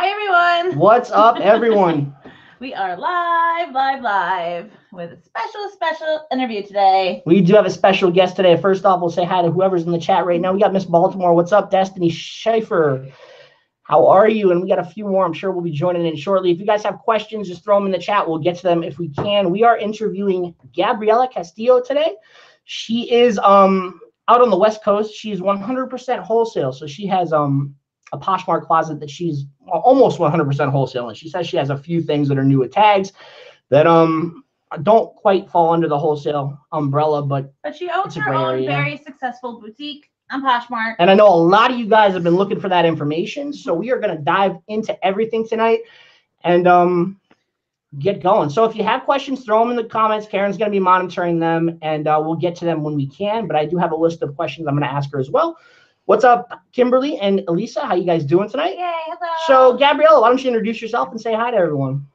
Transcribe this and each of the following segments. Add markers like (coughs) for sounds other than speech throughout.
Hi, everyone. What's up, everyone? (laughs) we are live, live, live with a special, special interview today. We do have a special guest today. First off, we'll say hi to whoever's in the chat right now. We got Miss Baltimore. What's up, Destiny Schaefer? How are you? And we got a few more. I'm sure we'll be joining in shortly. If you guys have questions, just throw them in the chat. We'll get to them if we can. We are interviewing Gabriella Castillo today. She is um out on the West Coast. She's 100% wholesale. So she has um a Poshmark closet that she's almost 100% wholesale. And she says she has a few things that are new with tags that um don't quite fall under the wholesale umbrella, but But she owns her own area. very successful boutique on Poshmark. And I know a lot of you guys have been looking for that information. So we are going to dive into everything tonight and um, get going. So if you have questions, throw them in the comments. Karen's going to be monitoring them and uh, we'll get to them when we can. But I do have a list of questions I'm going to ask her as well. What's up, Kimberly and Elisa? How you guys doing tonight? Yay, hello. So Gabriella, why don't you introduce yourself and say hi to everyone?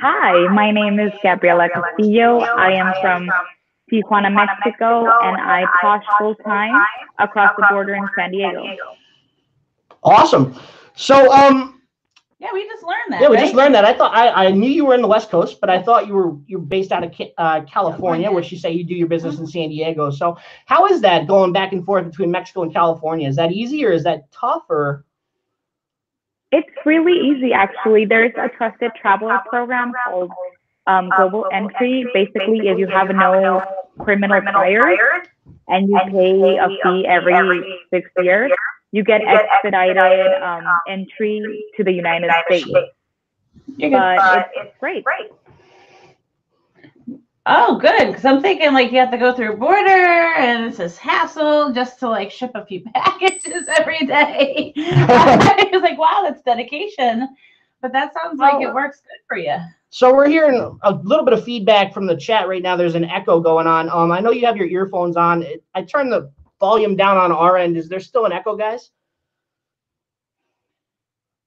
Hi, my name is Gabriella Castillo. I am from Tijuana, Mexico, and I posh full time across the border in San Diego. Awesome. So um, yeah, we just learned that. Yeah, we right? just learned that. I thought I, I knew you were in the West Coast, but I thought you were you're based out of uh, California, California. which you say you do your business in San Diego. So how is that going back and forth between Mexico and California? Is that easy or is that tough or? It's really easy, actually. There's a trusted traveler program called um, Global Entry. Basically, if you have no criminal prior and you pay a fee every six years, you get expedited um, entry to the United States. You're good. But it's, it's great. Oh, good. Because I'm thinking like you have to go through a border and it's this hassle just to like ship a few (laughs) packages every day. (laughs) I was like, wow, that's dedication. But that sounds like it works good for you. So we're hearing a little bit of feedback from the chat right now. There's an echo going on. Um, I know you have your earphones on. I turned the volume down on our end. Is there still an echo, guys?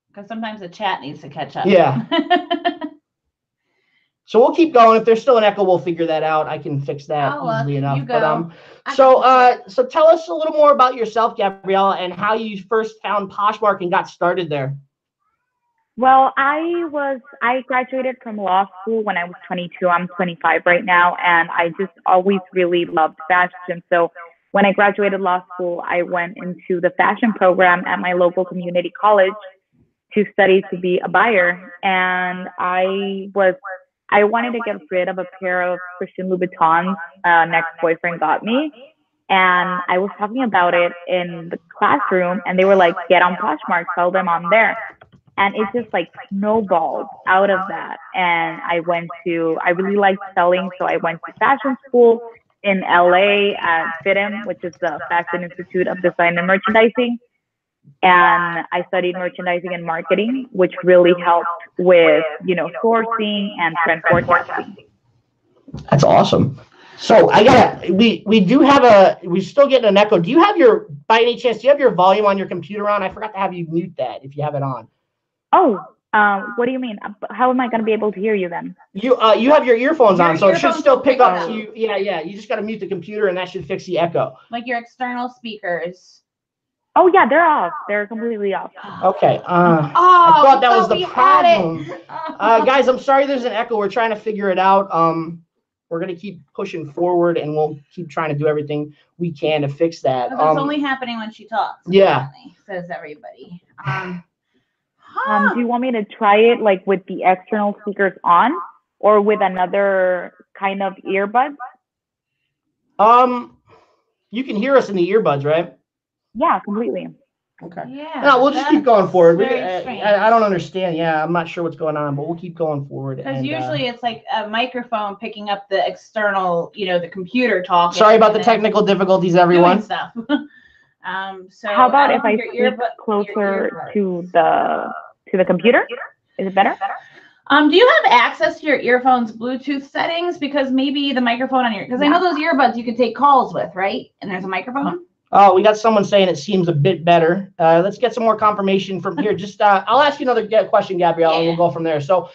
Because sometimes the chat needs to catch up. Yeah. (laughs) So we'll keep going. If there's still an echo, we'll figure that out. I can fix that I'll look. easily enough. You But um, so uh, so tell us a little more about yourself, Gabriella, and how you first found Poshmark and got started there. Well, I was I graduated from law school when I was 22. I'm 25 right now, and I just always really loved fashion. So when I graduated law school, I went into the fashion program at my local community college to study to be a buyer, and I was I wanted to get rid of a pair of Christian Louboutins. Uh, next boyfriend got me, and I was talking about it in the classroom, and they were like, "Get on Poshmark, sell them on there." and it just like snowballed out of that and i went to i really liked selling so i went to fashion school in la at FIDM, which is the fashion institute of design and merchandising and i studied merchandising and marketing which really helped with you know sourcing and trend forecasting That's awesome. So I got we we do have a we're still getting an echo. Do you have your by any chance? Do you have your volume on your computer on? I forgot to have you mute that if you have it on. oh um, what do you mean how am i going to be able to hear you then You uh you have your earphones Your on, so it should still pick pick up. it So up. you yeah yeah. You just got to mute the computer and that should fix the echo. like your external speakers. oh yeah they're off they're completely off Okay. Uh, Oh, I thought that was the problem. (laughs) Uh, guys, I'm sorry there's an echo. We're trying to figure it out. Um, we're gonna keep pushing forward, and we'll keep trying to do everything we can to fix that. But That's Um, only happening when she talks. Yeah. apparently, Says everybody. Um, Um, do you want me to try it like with the external speakers on or with another kind of earbud? um, you can hear us in the earbuds, right? Yeah, completely. Okay. yeah. No, we'll just keep going forward. We, I. I I don't understand. Yeah, I'm not sure what's going on, but we'll keep going forward. Because and, uh, usually it's like a microphone picking up the external, you know, the computer talk. sorry about the technical difficulties, everyone. Stuff. (laughs) um, so How about I if I think speak your earbud- closer earbuds. to the to the computer? Is it better? Um, do you have access to your earphones Bluetooth settings? Because maybe the microphone on your because I know those earbuds you can take calls with, right? And there's a microphone. Oh, we got someone saying it seems a bit better. Uh, let's get some more confirmation from here. Just uh, I'll ask you another question, Gabrielle, and we'll go from there. So,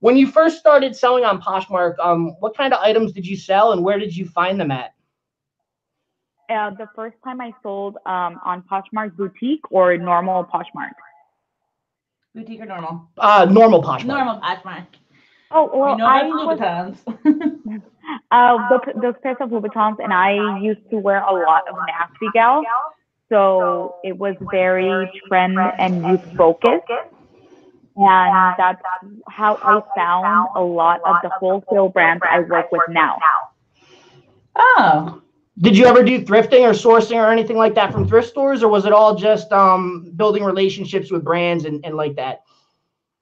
when you first started selling on Poshmark, um, what kind of items did you sell, and where did you find them at? Uh, the first time I sold um, on Poshmark Boutique or normal Poshmark? Boutique or normal? Uh, normal Poshmark. Normal Poshmark. Oh well, you know I that's was (laughs) uh the, those pairs of Louboutins, and I used to wear a lot of nasty gal, so it was very trend and youth focused, and that's how I found a lot of the wholesale brands I work with now. oh, Did you ever do thrifting or sourcing or anything like that from thrift stores, or was it all just um, building relationships with brands and, and like that?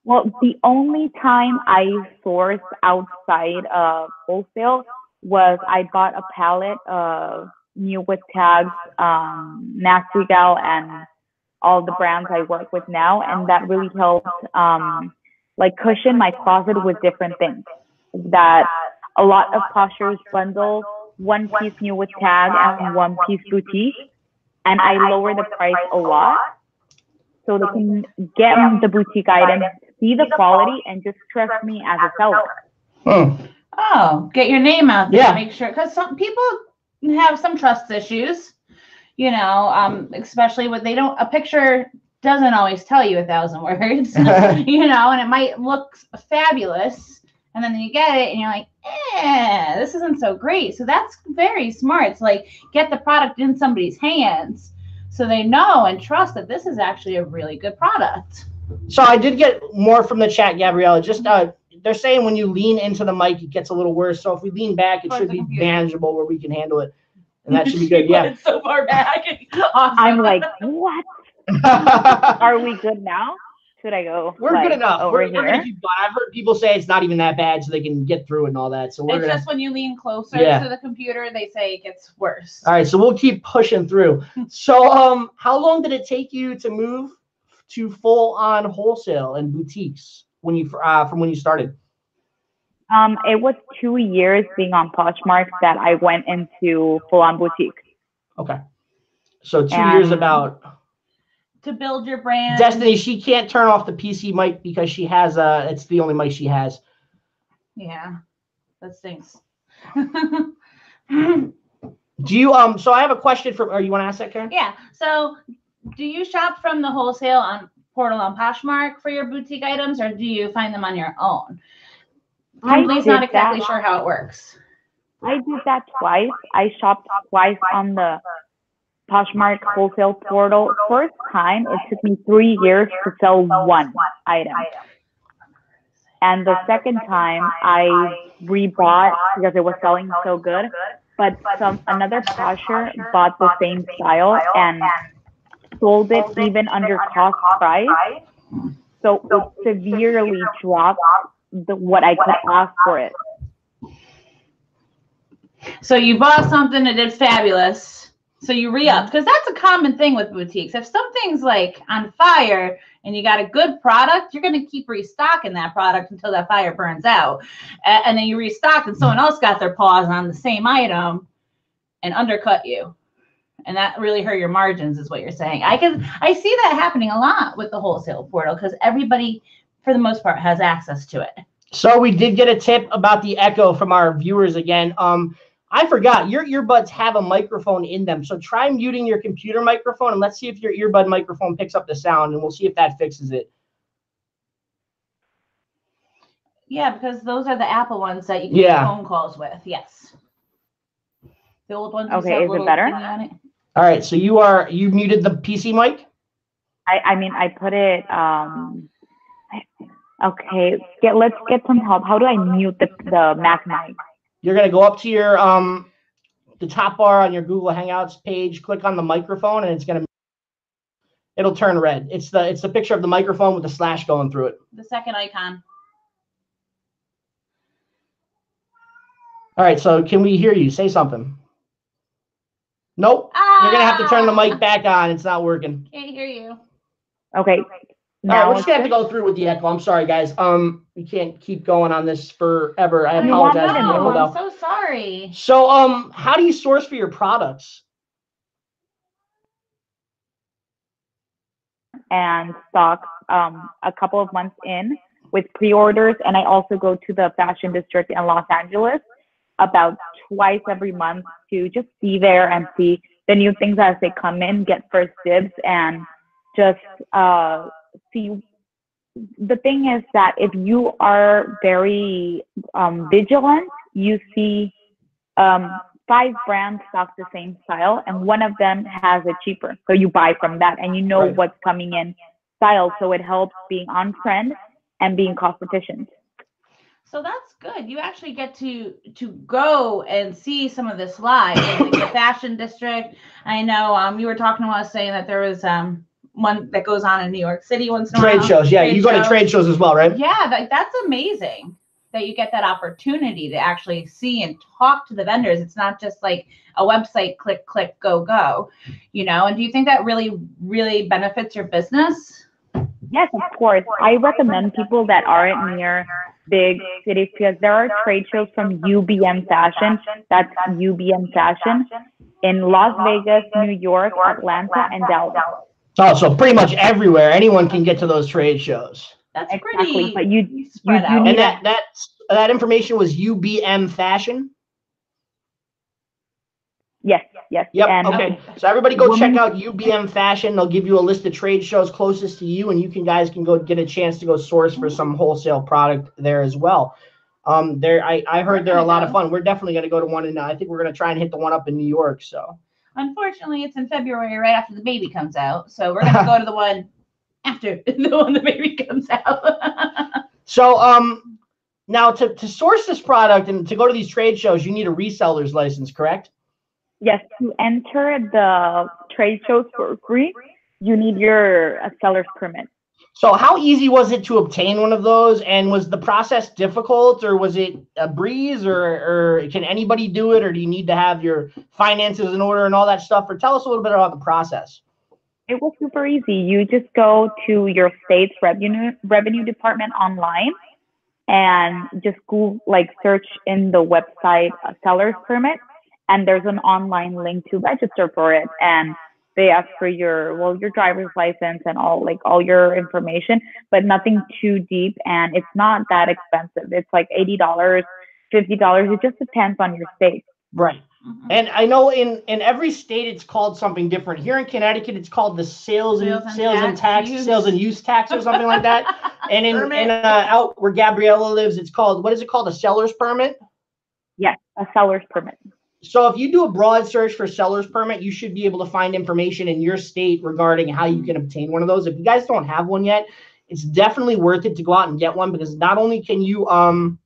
Well, the only time I sourced outside of wholesale was I bought a pallet of new with tags, um, Nasty Gal, and all the brands I work with now, and that really helped um, like cushion my closet with different things. That a lot of poshers bundle one piece new with tag and one piece boutique, and I lower the price a lot so they can get the boutique items, see the quality, and just trust me as a seller. Hmm. oh, get your name out there. Yeah. Make sure because some people have some trust issues. You know, um, especially when they don't. A picture doesn't always tell you a thousand (laughs) words. (laughs) you know, and it might look fabulous, and then you get it, and you're like, eh, this isn't so great. So that's very smart. It's like get the product in somebody's hands so they know and trust that this is actually a really good product. So I did get more from the chat, Gabriella. Just uh, they're saying when you lean into the mic, it gets a little worse. So if we lean back, it Towards should be computer. manageable where we can handle it, and that (laughs) should be good. Yeah. so far back. Awesome. (laughs) I'm like, what? (laughs) Are we good now? Should I go? We're like, good enough. over We're, we're gonna keep going. I've heard people say it's not even that bad, so they can get through it and all that. So we're it's gonna. just when you lean closer Yeah. to the computer, they say it gets worse. All right, so we'll keep pushing through. (laughs) So, um, how long did it take you to move to full on wholesale and boutiques when you uh, from when you started? Um, it was two years being on Poshmark that I went into full on boutique. Okay, so two years about To build your brand. Destiny. She can't turn off the PC mic because she has a. It's the only mic she has. Yeah, that stinks. (laughs) Do you um? So I have a question for. Or you want to ask that, Karen? yeah. So, do you shop from the wholesale on portal on Poshmark for your boutique items, or do you find them on your own? I Kimberly's did not exactly that. sure how it works. I did that twice. I shopped twice on the Poshmark wholesale portal. First time, it took me three years to sell one item. And the second time, I rebought because it was selling so good. But some another posher bought the same style and sold it even under cost price. So it severely dropped the, what I could ask for it. So you bought something that did fabulous. So you re-up because that's a common thing with boutiques. If something's like on fire and you got a good product, you're going to keep restocking that product until that fire burns out, and then you restock and someone else got their paws on the same item and undercut you, and that really hurt your margins, is what you're saying. I can I see that happening a lot with the wholesale portal because everybody, for the most part, has access to it. So we did get a tip about the echo from our viewers again. Um, I forgot your earbuds have a microphone in them. So try muting your computer microphone and let's see if your earbud microphone picks up the sound and we'll see if that fixes it. Yeah, because those are the Apple ones that you can Yeah. make phone calls with. Yes. The old ones. Okay, is it better? on it. All right, so you are you muted the PC mic? I, I mean, I put it, um, okay, get, let's get some help. How do I mute the, the Mac mic? You're gonna go up to your um the top bar on your Google Hangouts page, click on the microphone, and it's gonna it'll turn red. It's the it's the picture of the microphone with the slash going through it. The second icon. All right, so can we hear you? Say something. Nope. You're gonna have to turn the mic Ah! back on. It's not working. Can't hear you. Okay. All right, Now we're just gonna have to go through with the echo. I'm sorry, guys. Um, we can't keep going on this forever. I You want me apologize. to for the mute? hold I'm so sorry. So, um, how do you source for your products? and stock um, a couple of months in with pre-orders and i also go to the fashion district in los angeles about twice every month to just be there and see the new things as they come in get first dibs and just uh, see the thing is that if you are very um, vigilant, you see um, five brands stock the same style, and one of them has it cheaper. So you buy from that, and you know Right. what's coming in style. So it helps being on trend and being cost efficient. So that's good. You actually get to to go and see some of this live in like, the (coughs) fashion district. I know um you were talking to us saying that there was um one that goes on in New York City once in a Trade while. shows. Yeah, Trade you go to trade shows as well, right? Yeah, that, that's amazing that you get that opportunity to actually see and talk to the vendors. It's not just like a website click click go go, you know. And do you think that really really benefits your business? Yes, of course. I recommend people that aren't near big cities because there are trade shows from UBM Fashion. That's UBM Fashion in Las Vegas, New York, Atlanta, and Dallas. Oh, so pretty much everywhere, anyone can get to those trade shows. That's Exactly, pretty but you spread you out. need And that that that information was UBM Fashion. yes, yes. Yep. And okay. So everybody go check out UBM Fashion. They'll give you a list of trade shows closest to you, and you can guys can go get a chance to go source for some wholesale product there as well. Um, there, I, I heard they're a lot of fun. We're definitely going to go to one, and I think we're going to try and hit the one up in New York. So Unfortunately, it's in February, right after the baby comes out. So we're gonna go to the one (laughs) after (laughs) the one the baby comes out. (laughs) So, um, now to, to source this product and to go to these trade shows, you need a reseller's license, correct? yes, to enter the trade shows for free, you need your seller's permit. So, how easy was it to obtain one of those? And was the process difficult, or was it a breeze, or, or can anybody do it, or do you need to have your finances in order and all that stuff? Or tell us a little bit about the process. It was super easy. You just go to your state's revenue revenue department online and just go like search in the website seller's permit and there's an online link to register for it and they ask for your well your driver's license and all like all your information but nothing too deep and it's not that expensive it's like $80 $50 it just depends on your state Right. And I know in in every state it's called something different. Here in Connecticut, it's called the sales and Sales and sales and tax tax use. sales and use tax or something like that. (laughs) And in, Permit. in uh, out where Gabriella lives, it's called what is it called? A seller's permit. yes a seller's permit So if you do a broad search for seller's permit, you should be able to find information in your state regarding how you can obtain one of those. If you guys don't have one yet, it's definitely worth it to go out and get one because not only can you um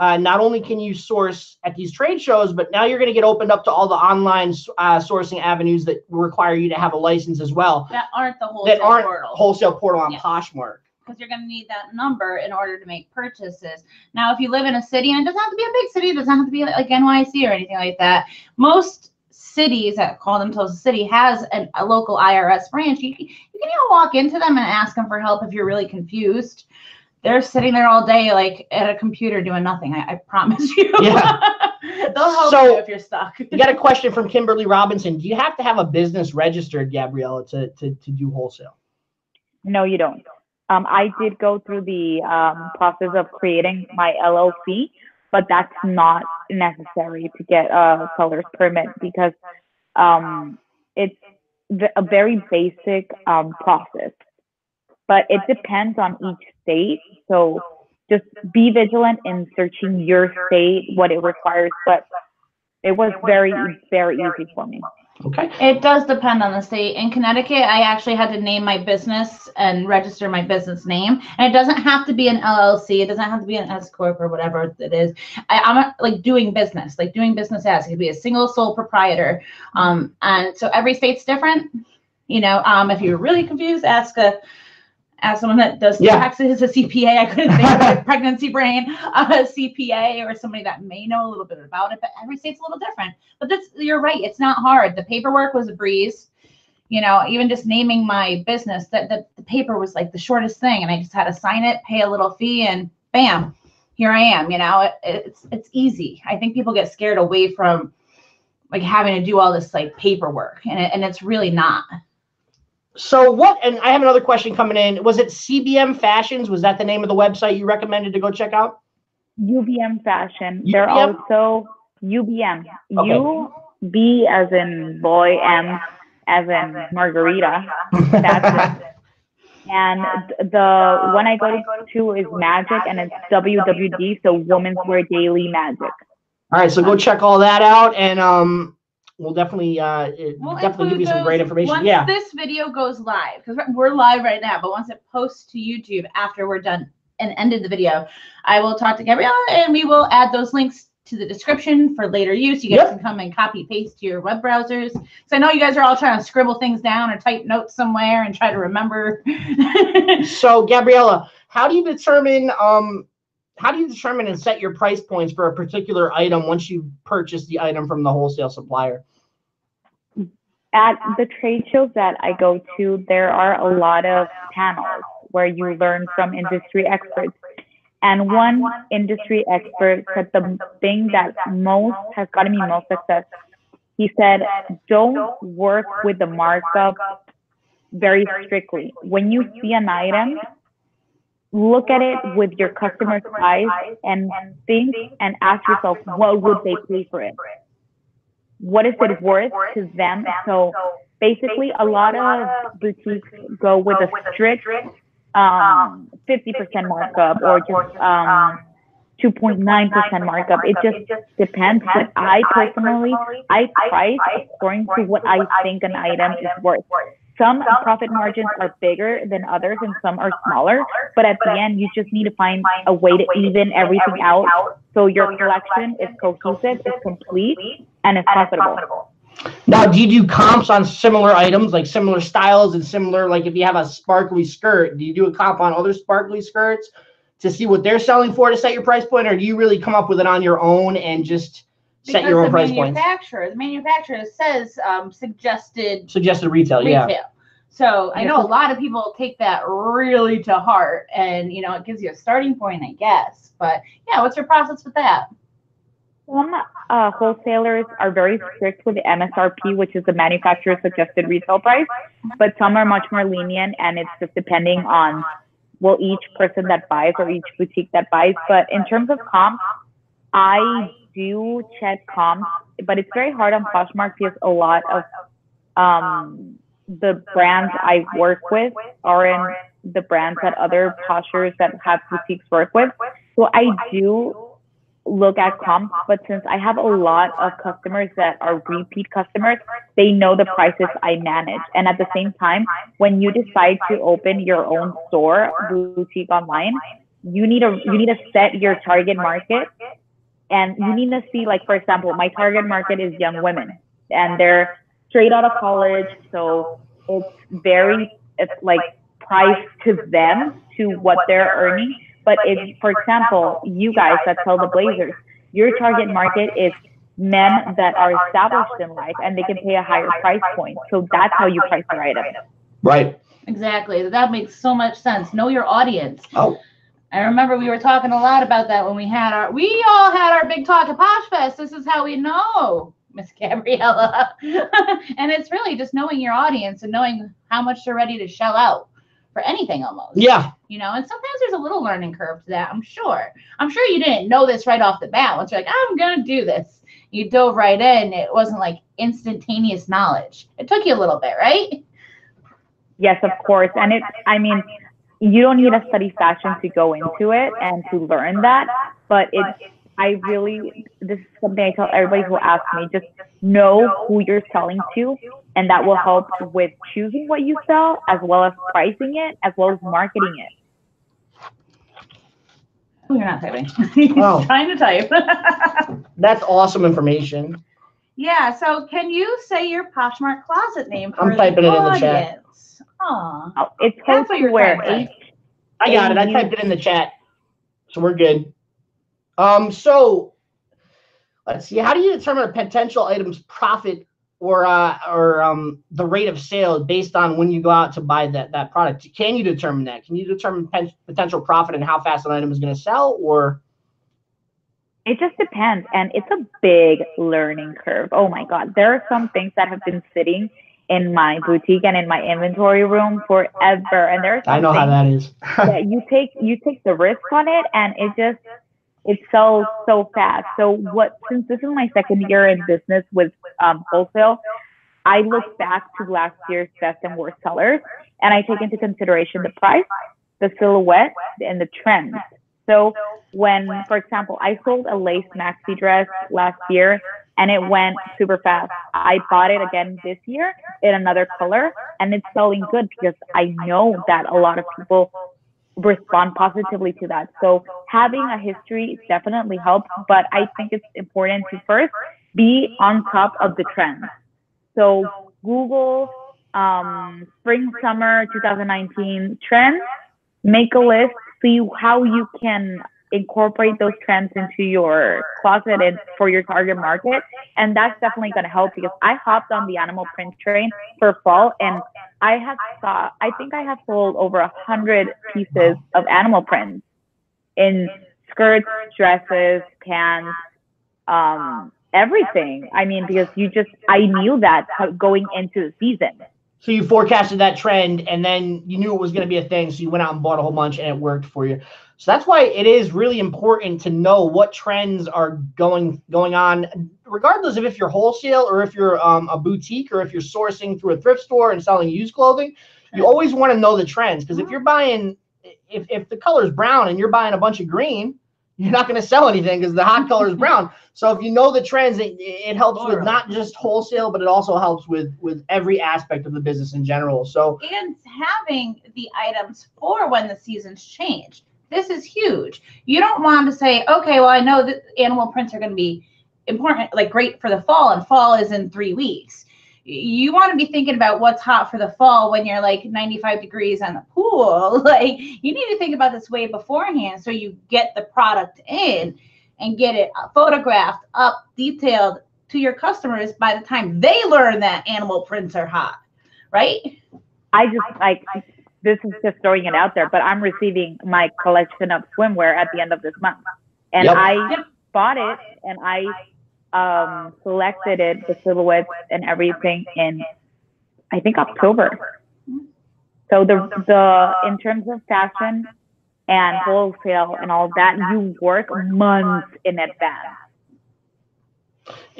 uh, not only can you source at these trade shows, but now you're going to get opened up to all the online uh, sourcing avenues that require you to have a license as well that aren't the wholesale that aren't portal. wholesale portal on Yeah. Poshmark. Because you're going to need that number in order to make purchases. Now, if you live in a city, and it doesn't have to be a big city, it doesn't have to be like NYC or anything like that. Most cities that call themselves a city has an, a local IRS branch. You, can- you can even walk into them and ask them for help if you're really confused. They're sitting there all day, like at a computer doing nothing. I, I promise you. Yeah. (laughs) They'll help So- you if you're stuck. You got a (laughs) question from Kimberly Robinson. Do you have to have a business registered, Gabriella, to, to, to do wholesale? No, you don't. Um, I did go through the um, process of creating my LLC, but that's not necessary to get a seller's permit because um, it's a very basic um, process. But it depends on each state. So just be vigilant in searching your state, what it requires. But it was very, very easy for me. Okay. It does depend on the state. In Connecticut, I actually had to name my business and register my business name. And it doesn't have to be an LLC. It doesn't have to be an S corp or whatever it is. I, I'm like doing business, like doing business as. It could be a single sole proprietor. Um, and so every state's different. You know, um, if you're really confused, ask a ask someone that does Yeah. taxes, a CPA. I couldn't think of (laughs) pregnancy brain, a CPA, or somebody that may know a little bit about it. But every state's a little different. But that's you're right. It's not hard. The paperwork was a breeze. You know, even just naming my business, that the, the paper was like the shortest thing, and I just had to sign it, pay a little fee, and bam, here I am. You know, it, it's it's easy. I think people get scared away from like having to do all this like paperwork, and it, and it's really not. So what? And I have another question coming in. Was it CBM Fashions? Was that the name of the website you recommended to go check out? UBM fashion. They're also UBM. Okay. U B as in boy, M as in margarita. That's it. (laughs) And the one I go to is Magic, and it's WWD, so Women's Wear Daily Magic. All right, so go check all that out, and um, we'll definitely uh, it- We'll definitely give you some great information. Once Yeah, this video goes live, because we're live right now, but once it posts to YouTube after we're done and ended the video, I will talk to Gabriella and we will add those links to the description for later use. You guys Yep. can come and copy paste to your web browsers. So I know you guys are all trying to scribble things down or type notes somewhere and try to remember. (laughs) So, Gabriella, how do you determine um how do you determine and set your price points for a particular item once you purchase the item from the wholesale supplier? At the trade shows that I go to, there are a lot of panels where you learn from industry experts. And one industry expert said the thing that most has gotten me most success. He said, don't work with the markup very strictly. When you see an item, look at it with your customer's eyes and think and ask yourself, what would they pay for it? What is it worth to them? So basically, a lot of boutiques go with a strict um, 50% markup or just um, 2.9% markup. It just depends. But I personally, I price according to what I think an item is worth. Some profit margins are bigger than others and some are smaller, but at the end, you just need to find a way to even everything out so your collection is cohesive, is complete, and is profitable. Now, do you do comps on similar items, like similar styles and similar, like if you have a sparkly skirt, do you do a comp on other sparkly skirts to see what they're selling for to set your price point, or do you really come up with it on your own and just set your own the price points? manufacturer, the manufacturer says um, suggested Suggested retail, retail. yeah. So I know a lot of people take that really to heart, and you know it gives you a starting point, I guess. But yeah, what's your process with that? Some uh, wholesalers are very strict with the MSRP, which is the manufacturer's suggested retail price, but some are much more lenient, and it's just depending on well each person that buys or each boutique that buys. But in terms of comps, I do check comps, but it's very hard on Poshmark because a lot of um, the brands I work with are in the brands that other poshers that have boutiques work with. So I do look at comps, but since I have a lot of customers that are repeat customers, they know the prices I manage. And at the same time, when you decide to open your own store boutique online, you need to you need to set your target market and you need to see like for example, my target market is young women and they're straight out of college, so it's very it's like priced to them to what they're earning. But if, for example, you guys that sell the blazers, your target market is men that are established in life and they can pay a higher price point. So that's how you price your item. Right. Exactly. That makes so much sense. Know your audience. Oh, I remember we were talking a lot about that when we had our we all had our big talk at Posh Fest. This is how we know, Miss Gabriella. (laughs) and it's really just knowing your audience and knowing how much they're ready to shell out for anything almost. yeah. You know, and sometimes there's a little learning curve to that, I'm sure. I'm sure you didn't know this right off the bat. Once you're like, I'm gonna do this. You dove right in. It wasn't like instantaneous knowledge. It took you a little bit, right? Yes, of course. And it, I mean, you don't need to study fashion to go into it and to learn that. But it's I really, this is something I tell everybody who asks me, just know who you're selling to. And that will help with choosing what you sell, as well as pricing it, as well as marketing it. Oh, you're not typing. (laughs) He's Oh. trying to type. (laughs) That's awesome information. yeah. So, can you say your Poshmark closet name for I'm typing the it in the chat. Oh, It's That's what you're where trying to H I got it. I typed it in the chat. So we're good. Um, so let's see. How do you determine a potential item's profit or uh or um the rate of sale based on when you go out to buy that that product? Can you determine that? Can you determine pen- potential profit and how fast an item is going to sell or It just depends. And it's a big learning curve. Oh my God. There are some things that have been sitting in my boutique and in my inventory room forever. And there's I know how that is. that you take you take the risk on it and it just it sells so fast. So what since this is my second year in business with um, wholesale, I look back to last year's best and worst sellers and I take into consideration the price, the silhouette, and the trends. So when, for example, I sold a lace maxi dress last year and it went super fast. I bought it again this year in another color and it's selling good because I know that a lot of people respond positively to that. So having a history definitely helps, but I think it's important to first be on top of the trends. So Google um, spring summer 2019 trends, make a list, see how you can incorporate those trends into your closet and for your target market. And that's definitely going to help because I hopped on the animal print train for fall and I have saw, I think I have sold over a hundred pieces of animal prints in skirts, dresses, pants, um, everything. I mean, because you just, I knew that going into the season. So you forecasted that trend and then you knew it was going to be a thing. So you went out and bought a whole bunch and it worked for you. So that's why it is really important to know what trends are going going on, regardless of if you're wholesale or if you're um, a boutique or if you're sourcing through a thrift store and selling used clothing. You always want to know the trends because if you're buying, if, if the color's brown and you're buying a bunch of green, you're not going to sell anything because the hot color is brown. (laughs) So if you know the trends, it, it helps with not just wholesale, but it also helps with with every aspect of the business in general. So and having the items for when the seasons change. This is huge. You don't want to say, okay, well, I know that animal prints are going to be important, like great for the fall, and fall is in three weeks. You want to be thinking about what's hot for the fall when you're like 95 degrees on the pool. (laughs) Like, you need to think about this way beforehand so you get the product in and get it photographed, up, detailed to your customers by the time they learn that animal prints are hot, right? I just like this is just throwing it out there, but I'm receiving my collection of swimwear at the end of this month. And yep. I bought it and I um, selected it, the silhouettes and everything in, I think October. So the, the, in terms of fashion and wholesale and all that, you work months in advance.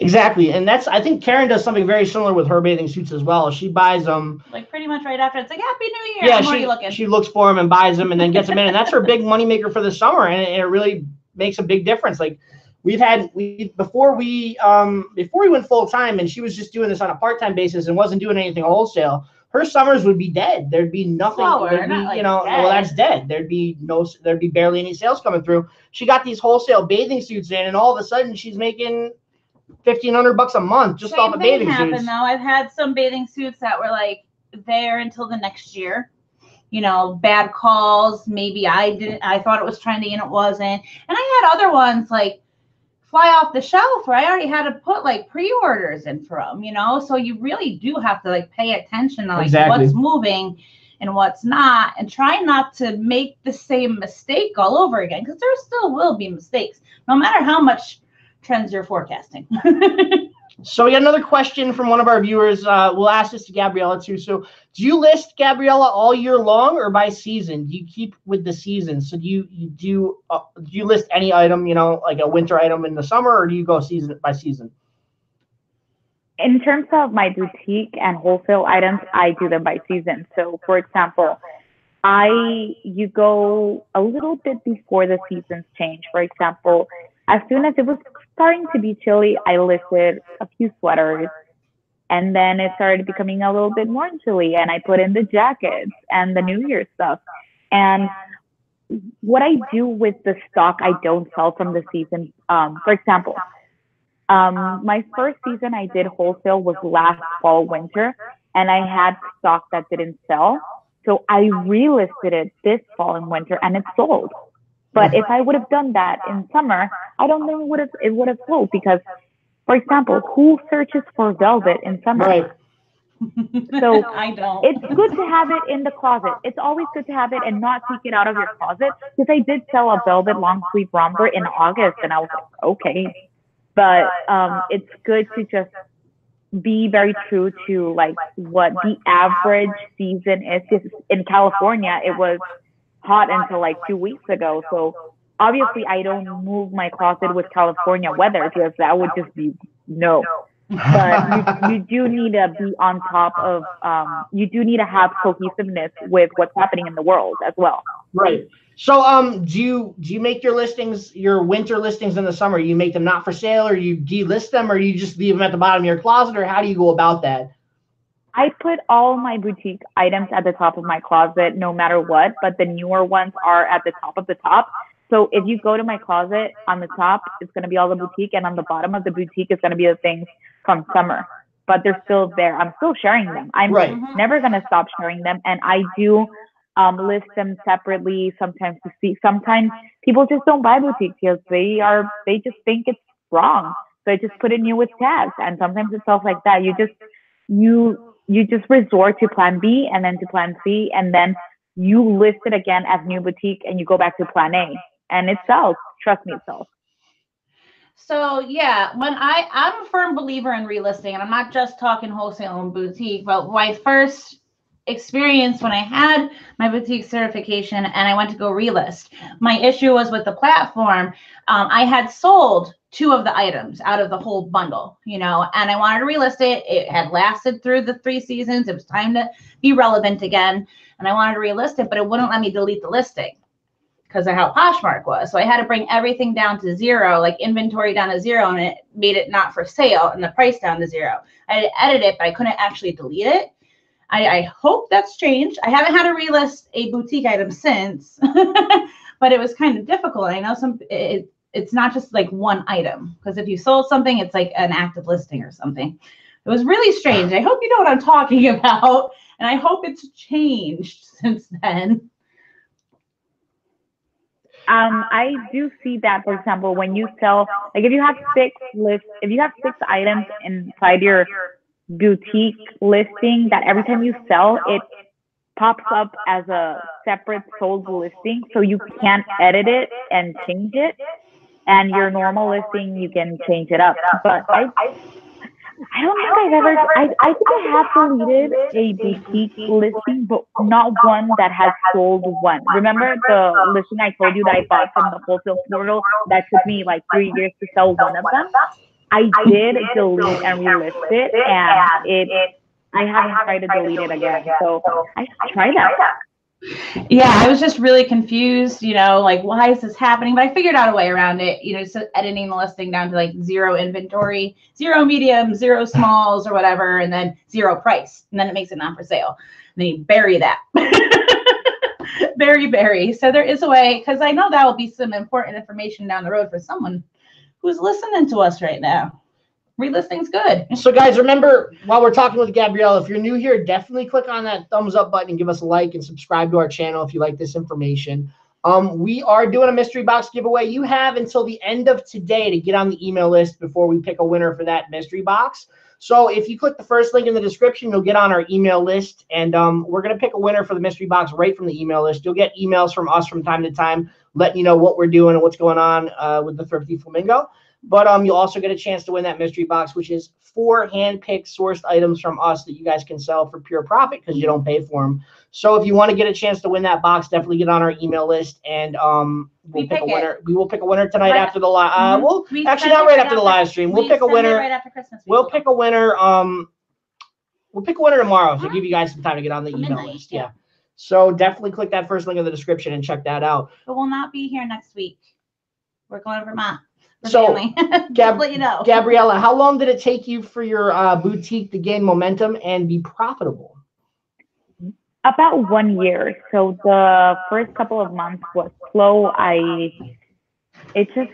Exactly, and that's I think Karen does something very similar with her bathing suits as well. She buys them like pretty much right after. It's like Happy New Year. Yeah, she looking? she looks for them and buys them and then gets them in, and that's her big moneymaker for the summer, and it, it really makes a big difference. Like we've had we before we um before we went full time, and she was just doing this on a part time basis and wasn't doing anything wholesale. Her summers would be dead. There'd be nothing. Slower, there'd be, like you know, dead. well, that's dead. There'd be no, there'd be barely any sales coming through. She got these wholesale bathing suits in, and all of a sudden, she's making fifteen hundred bucks a month just Same off of bathing happened, suits. Though I've had some bathing suits that were like there until the next year. You know, bad calls. Maybe I didn't. I thought it was trendy and it wasn't. And I had other ones like fly off the shelf where I already had to put like pre-orders in for them. You know, so you really do have to like pay attention to like exactly. what's moving and what's not and try not to make the same mistake all over again because there still will be mistakes no matter how much trends you're forecasting. (laughs) so we got another question from one of our viewers. Uh, we'll ask this to Gabriella too. So do you list Gabriella all year long or by season? Do you keep with the season? So do you, you do uh, do you list any item, you know, like a winter item in the summer, or do you go season by season? In terms of my boutique and wholesale items, I do them by season. So, for example, I you go a little bit before the seasons change. For example, as soon as it was starting to be chilly, I listed a few sweaters. And then it started becoming a little bit more chilly, and I put in the jackets and the New Year stuff. And what I do with the stock I don't sell from the season, um, for example, um, my first season I did wholesale was last fall, winter, and I had stock that didn't sell. So I relisted it this fall and winter, and it sold. But if I would have done that in summer, I don't think it would have it would have sold because, for example, who searches for velvet in summer? Right. So (laughs) I don't. It's good to have it in the closet. It's always good to have it and not take it out of your closet. Because I did sell a velvet long sleeve romper in August, and I was like, okay. But um, it's good to just be very true to like what the average season is. Because In California, it was hot until like two weeks ago. So obviously I don't move my closet with California weather because that would just be no. but you, you do need to be on top of um, you do need to have cohesiveness with what's happening in the world as well Right. So, um, do you do you make your listings, your winter listings in the summer? You make them not for sale, or you delist them, or you just leave them at the bottom of your closet, or how do you go about that? I put all my boutique items at the top of my closet no matter what, but the newer ones are at the top of the top. So if you go to my closet on the top, it's going to be all the boutique, and on the bottom of the boutique is going to be the things from summer. But they're still there. I'm still sharing them. I'm Right. Mhm. never going to stop sharing them, and I do um, list them separately sometimes to see. Sometimes people just don't buy boutique because they are they just think it's wrong. So I just put it new with tags, and sometimes it's stuff like that. You just you you just resort to plan B and then to plan C, and then you list it again as new boutique, and you go back to plan A, and it sells. Trust me, it sells. So yeah, when I I'm a firm believer in relisting, and I'm not just talking wholesale and boutique, but my first experience when I had my boutique certification and I went to go relist, my issue was with the platform. Um, I had sold two of the items out of the whole bundle, you know, and I wanted to relist it. It had lasted through the three seasons. It was time to be relevant again, and I wanted to relist it, but it wouldn't let me delete the listing because of how Poshmark was. So I had to bring everything down to zero, like inventory down to zero, and it made it not for sale and the price down to zero. I had to edit it, but I couldn't actually delete it. I, I hope that's changed. I haven't had to relist a boutique item since, (laughs) but it was kind of difficult. I know some it, it's not just like one item because if you sold something, it's like an active listing or something. It was really strange. I hope you know what I'm talking (laughs) about, and I hope it's changed (laughs) since then. Um, I do see that, for example, when you sell, like if you have six lists, if you have six items inside your boutique listing, that every time you sell, it pops up as a separate sold listing, so you can't edit it and change it. And your normal listing, you can change it up. But I, I don't think I've ever. I, I think I have deleted a boutique listing, but not one that has sold one. Remember the listing I told you that I bought from the wholesale portal that took me like three years to sell one of them? I did delete and relist it, and it. I haven't tried to delete it again, so I should try that. Yeah, I was just really confused, you know, like why is this happening? But I figured out a way around it, you know, so editing the listing down to like zero inventory, zero medium, zero smalls or whatever, and then zero price. And then it makes it not for sale. And then you bury that. (laughs) bury, bury. So there is a way, because I know that will be some important information down the road for someone who's listening to us right now. Relisting's good. So, guys, remember while we're talking with Gabrielle, if you're new here, definitely click on that thumbs up button and give us a like and subscribe to our channel if you like this information. Um, we are doing a mystery box giveaway. You have until the end of today to get on the email list before we pick a winner for that mystery box. So if you click the first link in the description, you'll get on our email list, and um, we're gonna pick a winner for the mystery box right from the email list. You'll get emails from us from time to time, letting you know what we're doing and what's going on uh, with the Thrifty Flamingo. But um, you'll also get a chance to win that mystery box, which is four hand-picked sourced items from us that you guys can sell for pure profit because you don't pay for them. So if you want to get a chance to win that box, definitely get on our email list, and um, we'll We pick, a pick it. winner. We will pick a winner tonight Right. after the live. Uh, Mhm. We'll We actually not it right after the live stream. We'll we pick a winner. right after Christmas. We'll will. pick a winner. Um, we'll pick a winner tomorrow to Mhm. give you guys some time to get on the email Midnight, list. yeah. Yeah. So definitely click that first link in the description and check that out. but we'll not be here next week. We're going to Vermont. For So, family. (laughs) Gab- let you know. Gabriella, how long did it take you for your uh, boutique to gain momentum and be profitable? About one year. So the first couple of months was slow. I, it just,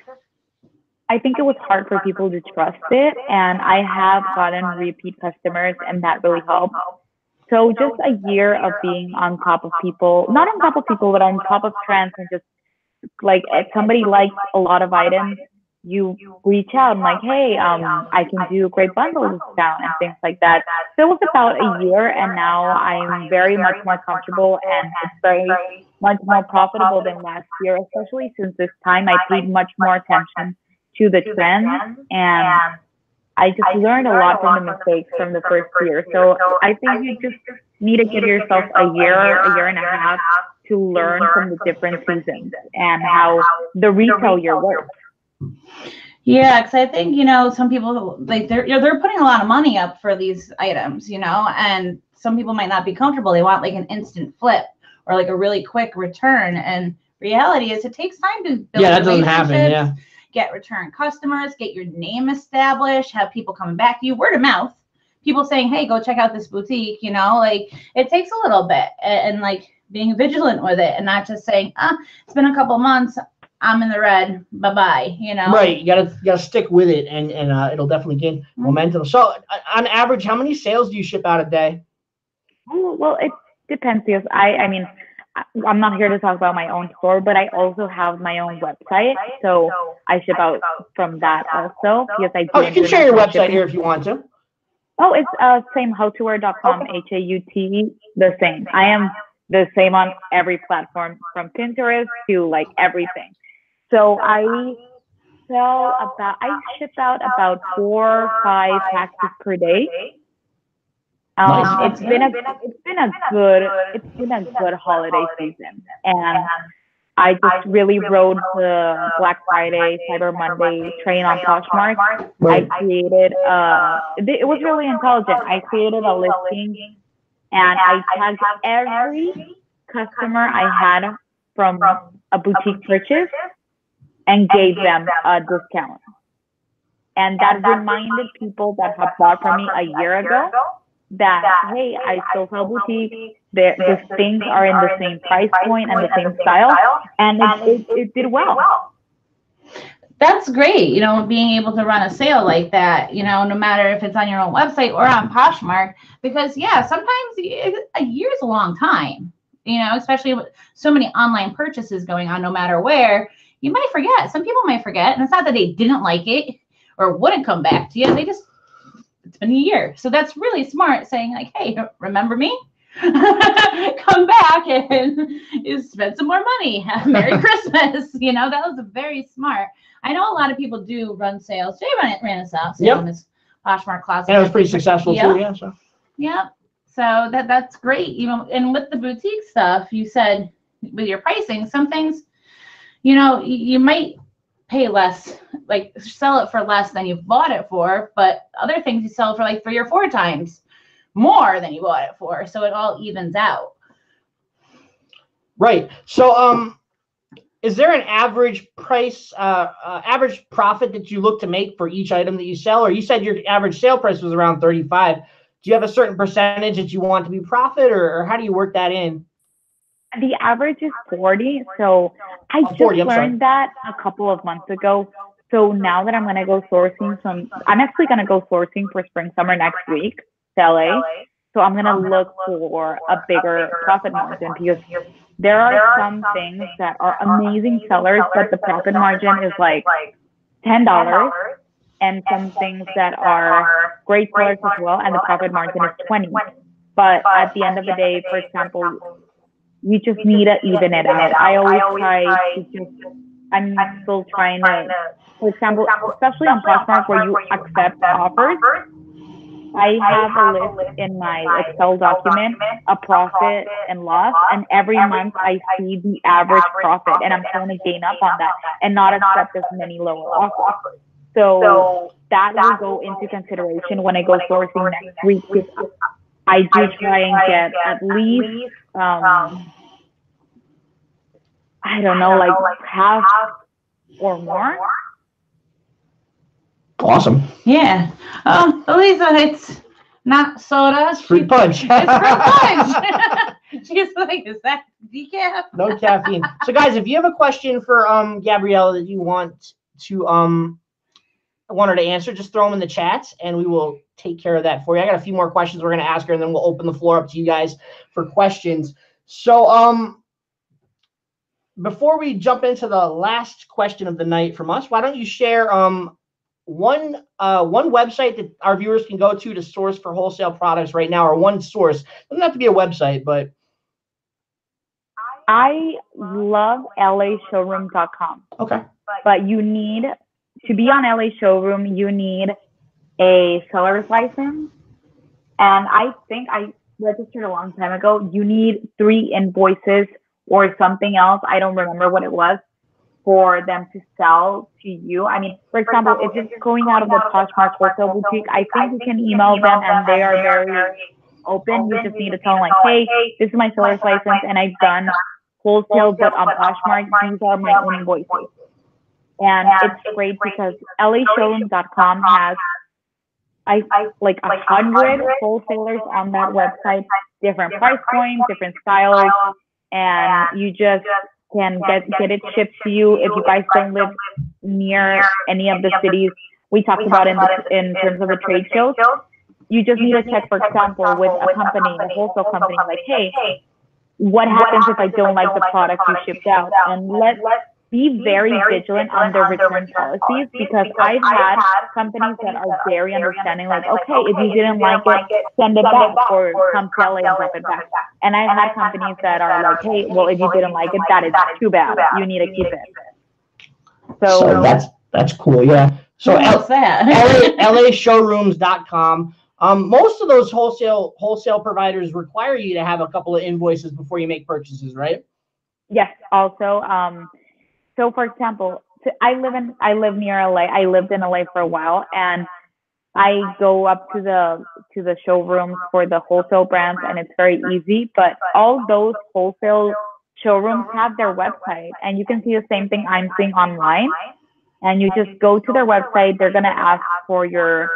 I think it was hard for people to trust it. And I have gotten repeat customers and that really helped. So just a year of being on top of people, not on top of people, but on top of trends and just like if somebody likes a lot of items, you reach out and like, hey, um, I can do great bundle discount and things like that. So it was about a year, and now I'm very much more comfortable, and it's very much more profitable than last year, especially since this time I paid much more attention to the trends, and I just learned a lot from the mistakes from the first year. So I think you just need to give yourself a year, a year and a half to learn from the different seasons and how the retail year works. Yeah, because I think you know some people like they're you know, they're putting a lot of money up for these items, you know, and some people might not be comfortable. They want like an instant flip or like a really quick return. And reality is, it takes time to build Yeah, that doesn't happen. Yeah. get return customers, get your name established, have people coming back to you, word of mouth. People saying, "Hey, go check out this boutique." You know, like it takes a little bit, and, and like being vigilant with it, and not just saying, "Ah, it's been a couple months, I'm in the red, bye bye." You know, Right. You gotta you gotta stick with it, and and uh, it'll definitely gain Mhm. momentum. So, uh, on average, how many sales do you ship out a day? Oh, well, it depends because I, I mean, I- I'm not here to talk about my own store, but I also have my own website, so I ship out from that also. Yes, I do. Oh, you can share your website shipping. here if you want to. Oh, it's uh same haute2wear.com, H A U T, the same. I am the same on every platform from Pinterest to like everything. So I sell about, I ship out about four or five packages per day. Um, Nice. it's been a, it's been a good, it's been a good holiday season, and I just really rode the Black Friday, Cyber Monday train on Poshmark. I created uh it it was really intelligent. I created a listing and I tagged every customer I had from a boutique purchase and gave them a discount. And that reminded people that have bought from me a year ago that hey, I still sell boutique. The, the things are in the same price point and the same style, and it, it, it did well. that's great. You know, being able to run a sale like that. You know, no matter if it's on your own website or on Poshmark, because yeah, sometimes it- a year's a long time. You know, especially with so many online purchases going on, no matter where. You might forget. Some people might forget, and it's not that they didn't like it or wouldn't come back to you. They just it's been a year. So that's really smart saying like, hey, remember me? (laughs) Come back and spend some more money. (laughs) Merry (laughs) Christmas. You know, that was very smart. I know a lot of people do run sales. Jay ran, ran a sale Yep. in his Poshmark closet. And it was pretty successful Yeah. too. Yeah. So. Yep. So that that's great. You know, and with the boutique stuff, you said with your pricing, some things, you know, you might pay less, like sell it for less than you bought it for, but other things you sell for like three or four times more than you bought it for. So it all evens out. Right. So, um, is there an average price, uh, uh, average profit that you look to make for each item that you sell? Or you said your average sale price was around 35. Do you have a certain percentage that you want to be profit, or, or how do you work that in? The average is 40. So I Oh, just 40, learned that a couple of months ago. So now that I'm going to go sourcing some, I'm actually going to go sourcing for spring, summer next week to LA. So I'm going to look for a bigger profit margin because there are some things that are amazing sellers, but the profit margin is like $10 and some things that are great sellers as well, and the profit margin is 20. But at the end of the day, for example, you just need to even it out. I always try to just, I'm still trying to, for example, especially on Poshmark where you accept offers, I have a list in my Excel document, a profit and loss, and every month I see the average profit, and I'm trying to gain up on that and not accept as many lower offers. So that will go into consideration when I go sourcing next week. Because I do try and get at least, um, I don't know, like half or more. Awesome. Yeah. Oh, Elisa, it's not soda. It's Free punch. (laughs) It's fruit punch. (laughs) She's like, is that decaf? no caffeine. So, guys, if you have a question for um Gabriella that you want to um want her to answer, just throw them in the chats, and we will take care of that for you. I got a few more questions we're gonna ask her, and then we'll open the floor up to you guys for questions. So, um, before we jump into the last question of the night from us, why don't you share um one uh one website that our viewers can go to to source for wholesale products right now, or one source. Doesn't have to be a website, but I love LAshowroom.com, okay. but you need to be on LA Showroom, you need a seller's license. And I think I registered a long time ago. You need three invoices or something else. I don't remember what it was. for them to sell to you. I mean, for example, if it's going out of the Poshmark wholesale boutique, I think you can email them and they are very open. You just need to tell them like, hey, this is my seller's license and I've done wholesale, but on Poshmark, these are my own invoices. And it's great because lashowroom.com has I like a hundred wholesalers on that website, different price points, different styles, and you just can get get it shipped to you if you guys don't live near any of the cities we talked about in the, in terms of the trade shows. You just need to check, for example, with a company, a wholesale company, like, hey, what happens if I don't like the product you shipped out? And let be very vigilant on their return policies because I've had companies that are very understanding, like, okay, if you didn't like it, send it back or come tell it and drop it back. And I've had companies that are like, hey, well, if you didn't like it, that is too bad. You need to keep it. So, so that's that's cool, yeah. So What's that? LA, LAshowrooms.com. (laughs) Um, most of those wholesale wholesale providers require you to have a couple of invoices before you make purchases, right? Yes. Also, um, so for example, I live in I live near LA. I lived in LA for a while, and I go up to the to the showrooms for the wholesale brands, and it's very easy. But all those wholesale showrooms have their website, and you can see the same thing I'm seeing online. And you just go to their website. They're gonna ask for your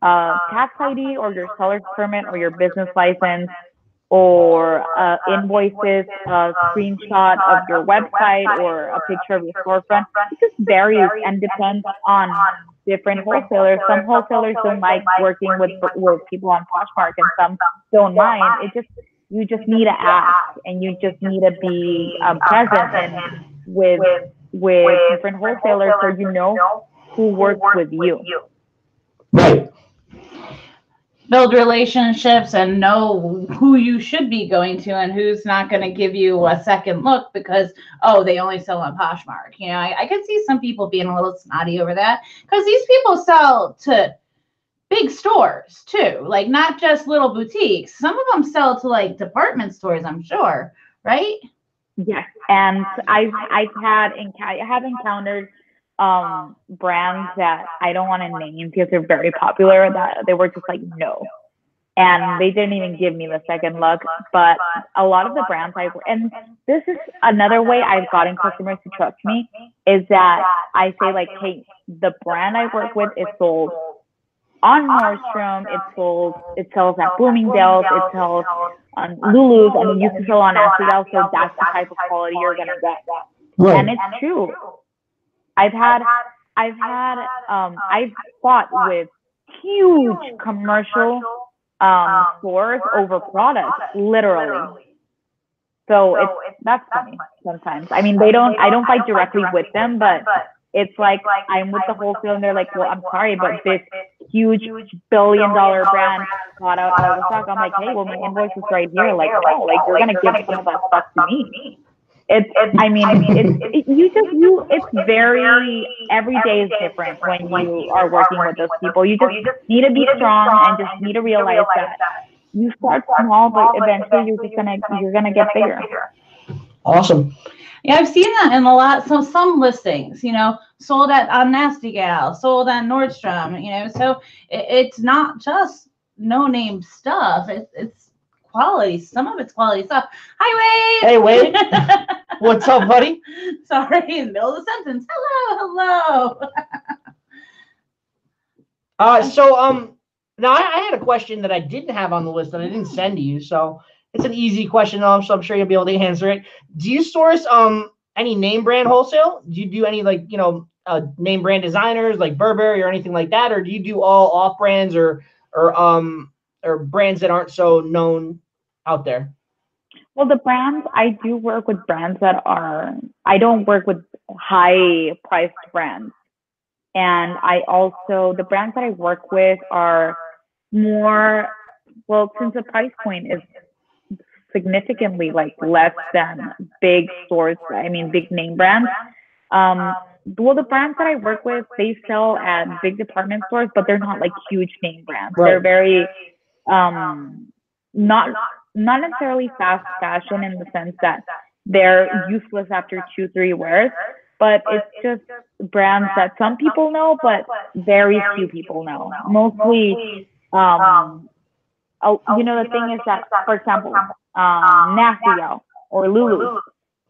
uh, tax ID or your seller's permit or your business license or uh, invoices, a screenshot of your website or a picture of your storefront. It just varies and depends on different wholesalers. Some wholesalers don't like working with with people on Poshmark, and some don't mind. It just you just need to ask, and you just need to be um, present and with with different wholesalers so you know who works with you. Right build relationships and know who you should be going to and who's not going to give you a second look because oh they only sell on Poshmark. You know, I, I could see some people being a little snotty over that because these people sell to big stores too, like not just little boutiques. Some of them sell to like department stores, I'm sure, right? Yes, and I've I've had I have encountered um, brands that I don't want to name because they're very popular that they were just like no. And they didn't even give me the second look. But a lot of the brands I and this is another way I've gotten customers to trust me is that I say like, hey, the brand I work with is sold on Nordstrom, it's sold, it sells at Bloomingdale's, it sells on Lulu's, and it used to sell on Nasty Gal, so that's the type of quality you're gonna get. Right. And it's true. I've had, I've had, um, I've fought with huge commercial um, stores over products, literally. So it's that's funny sometimes. I mean, they don't. I don't fight directly with them, but it's like I'm with the wholesale, and they're like, "Well, I'm sorry, but this huge billion dollar brand got out of the stock." I'm like, "Hey, well, my invoice is right here. Like, oh, like you're gonna give some of that stuff to me." It's, it's I mean, it's, it, you just, you, it's very, every day is different when you are working with those people. You just need to be strong and just need to realize that you start small, but eventually you're just gonna, you're gonna get bigger. Awesome. Yeah, I've seen that in a lot. So some listings, you know, sold at on Nasty Gal, sold at Nordstrom. You know, so it, it's not just no name stuff. It's it's quality. Some of it's quality stuff. Hi, Wade. Hey, Wade. (laughs) What's up, buddy? Sorry, in the middle of the sentence. Hello, hello. (laughs) uh, so um, now I, I, had a question that I didn't have on the list that I didn't send to you. So it's an easy question, um, so I'm sure you'll be able to answer it. Do you source um any name brand wholesale? Do you do any like you know uh, name brand designers like Burberry or anything like that, or do you do all off brands or or um or brands that aren't so known out there? Well, the brands I do work with brands that are I don't work with high priced brands. And I also the brands that I work with are more well since the price point is significantly like less than big stores, I mean big name brands. Um well the brands that I work with they sell at big department stores, but they're not like huge name brands. Right. They're very um not not necessarily fast fashion in the sense that they're useless after two, three wears, but it's just brands that some people know, but very few people know. Mostly, um, oh, you know, the thing is that, for example, um, Nasty or Lulu,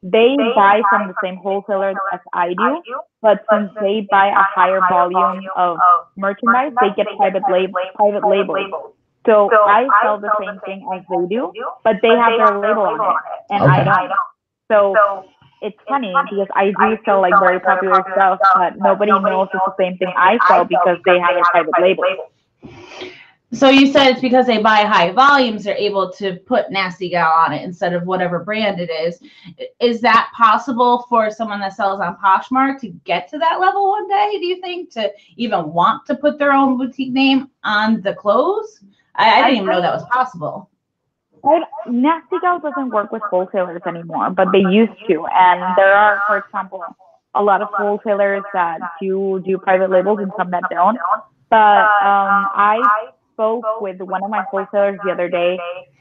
they buy from the same wholesaler as I do, but since they buy a higher volume of merchandise, they get private label, private labels. So I sell the same thing as they do, but they have their label on it, and I don't. So it's funny because I do sell like very popular stuff, but nobody knows it's the same thing I sell because they have a private label. So you said it's because they buy high volumes, they're able to put Nasty Gal on it instead of whatever brand it is. Is that possible for someone that sells on Poshmark to get to that level one day? Do you think to even want to put their own boutique name on the clothes? I, I didn't even know that was possible. I, Nasty Gal doesn't work with wholesalers anymore, but they used to. And there are, for example, a lot of wholesalers that do do private labels and some that don't. But um, I spoke with one of my wholesalers the other day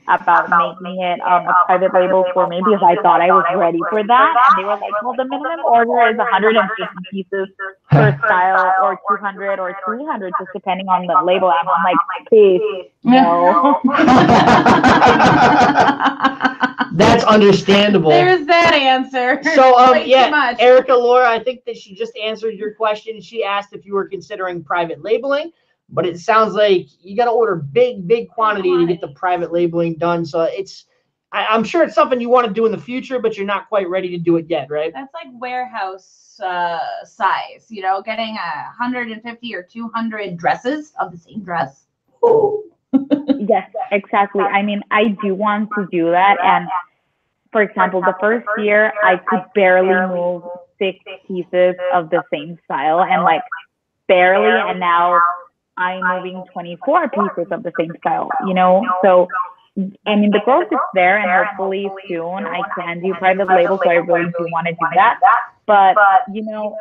about making it um, a private label for me because I thought I was ready for that. And they were like, well, the minimum order is 150 pieces per style or 200 or 300, just depending on the label. And I'm like, please, no. (laughs) That's understandable. There's that answer. So, um, yeah, much. Erica Laura, I think that she just answered your question. She asked if you were considering private labeling, but it sounds like you got to order big, big quantity to get the private labeling done. So it's, I, I'm sure it's something you want to do in the future, but you're not quite ready to do it yet, right? That's like warehouse uh, size, you know, getting a 150 or 200 dresses of the same dress. (laughs) Yes, exactly. I mean, I do want to do that. And for example, the first year, I could barely move six pieces of the same style and like barely. And now I'm moving 24 pieces of the same style, you know? So, I mean, the growth is there and hopefully soon I can do private label. So I really do want to do that. But, you know,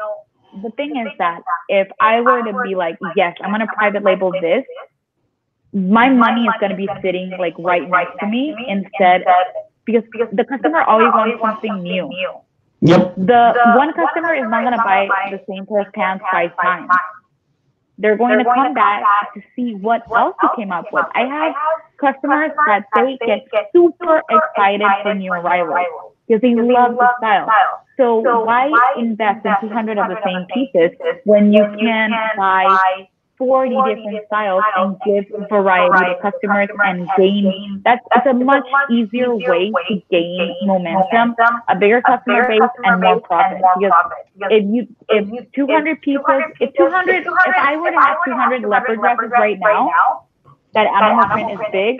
the thing is that if I were to be like, yes, I'm going to private label this, my money is going to be sitting like right next to me instead because the customer always wants something new. Yep. The one customer is not going to buy the same pair of pants five times. They're going to come back to see what else you came up with. I have customers that they get super excited for new arrivals because they love the style. So why invest in 200 of the same pieces when you can buy 40 different styles and give variety to customers and gain that's it's a much easier way to gain momentum, a bigger customer base and more profit. Because if you if 200 pieces, if 200, if I were to have 200 leopard dresses right now, that animal print is big.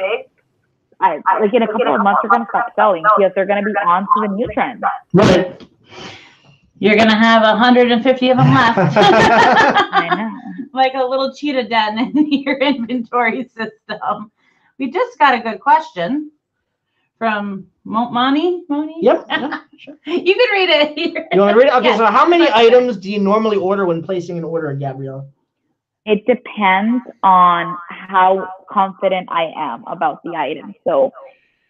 I, like in a couple of months, they're gonna stop selling because they're gonna be on to the new trend. Right. You're gonna have 150 of them left. (laughs) I know. Like a little cheetah den (laughs) in your inventory system. We just got a good question from Mo- Moni. Moni? Yep. yeah, (laughs) sure. You can read it here. You want to read it? Okay, Yes. so how many items do you normally order when placing an order, in Gabrielle? It depends on how confident I am about the item. So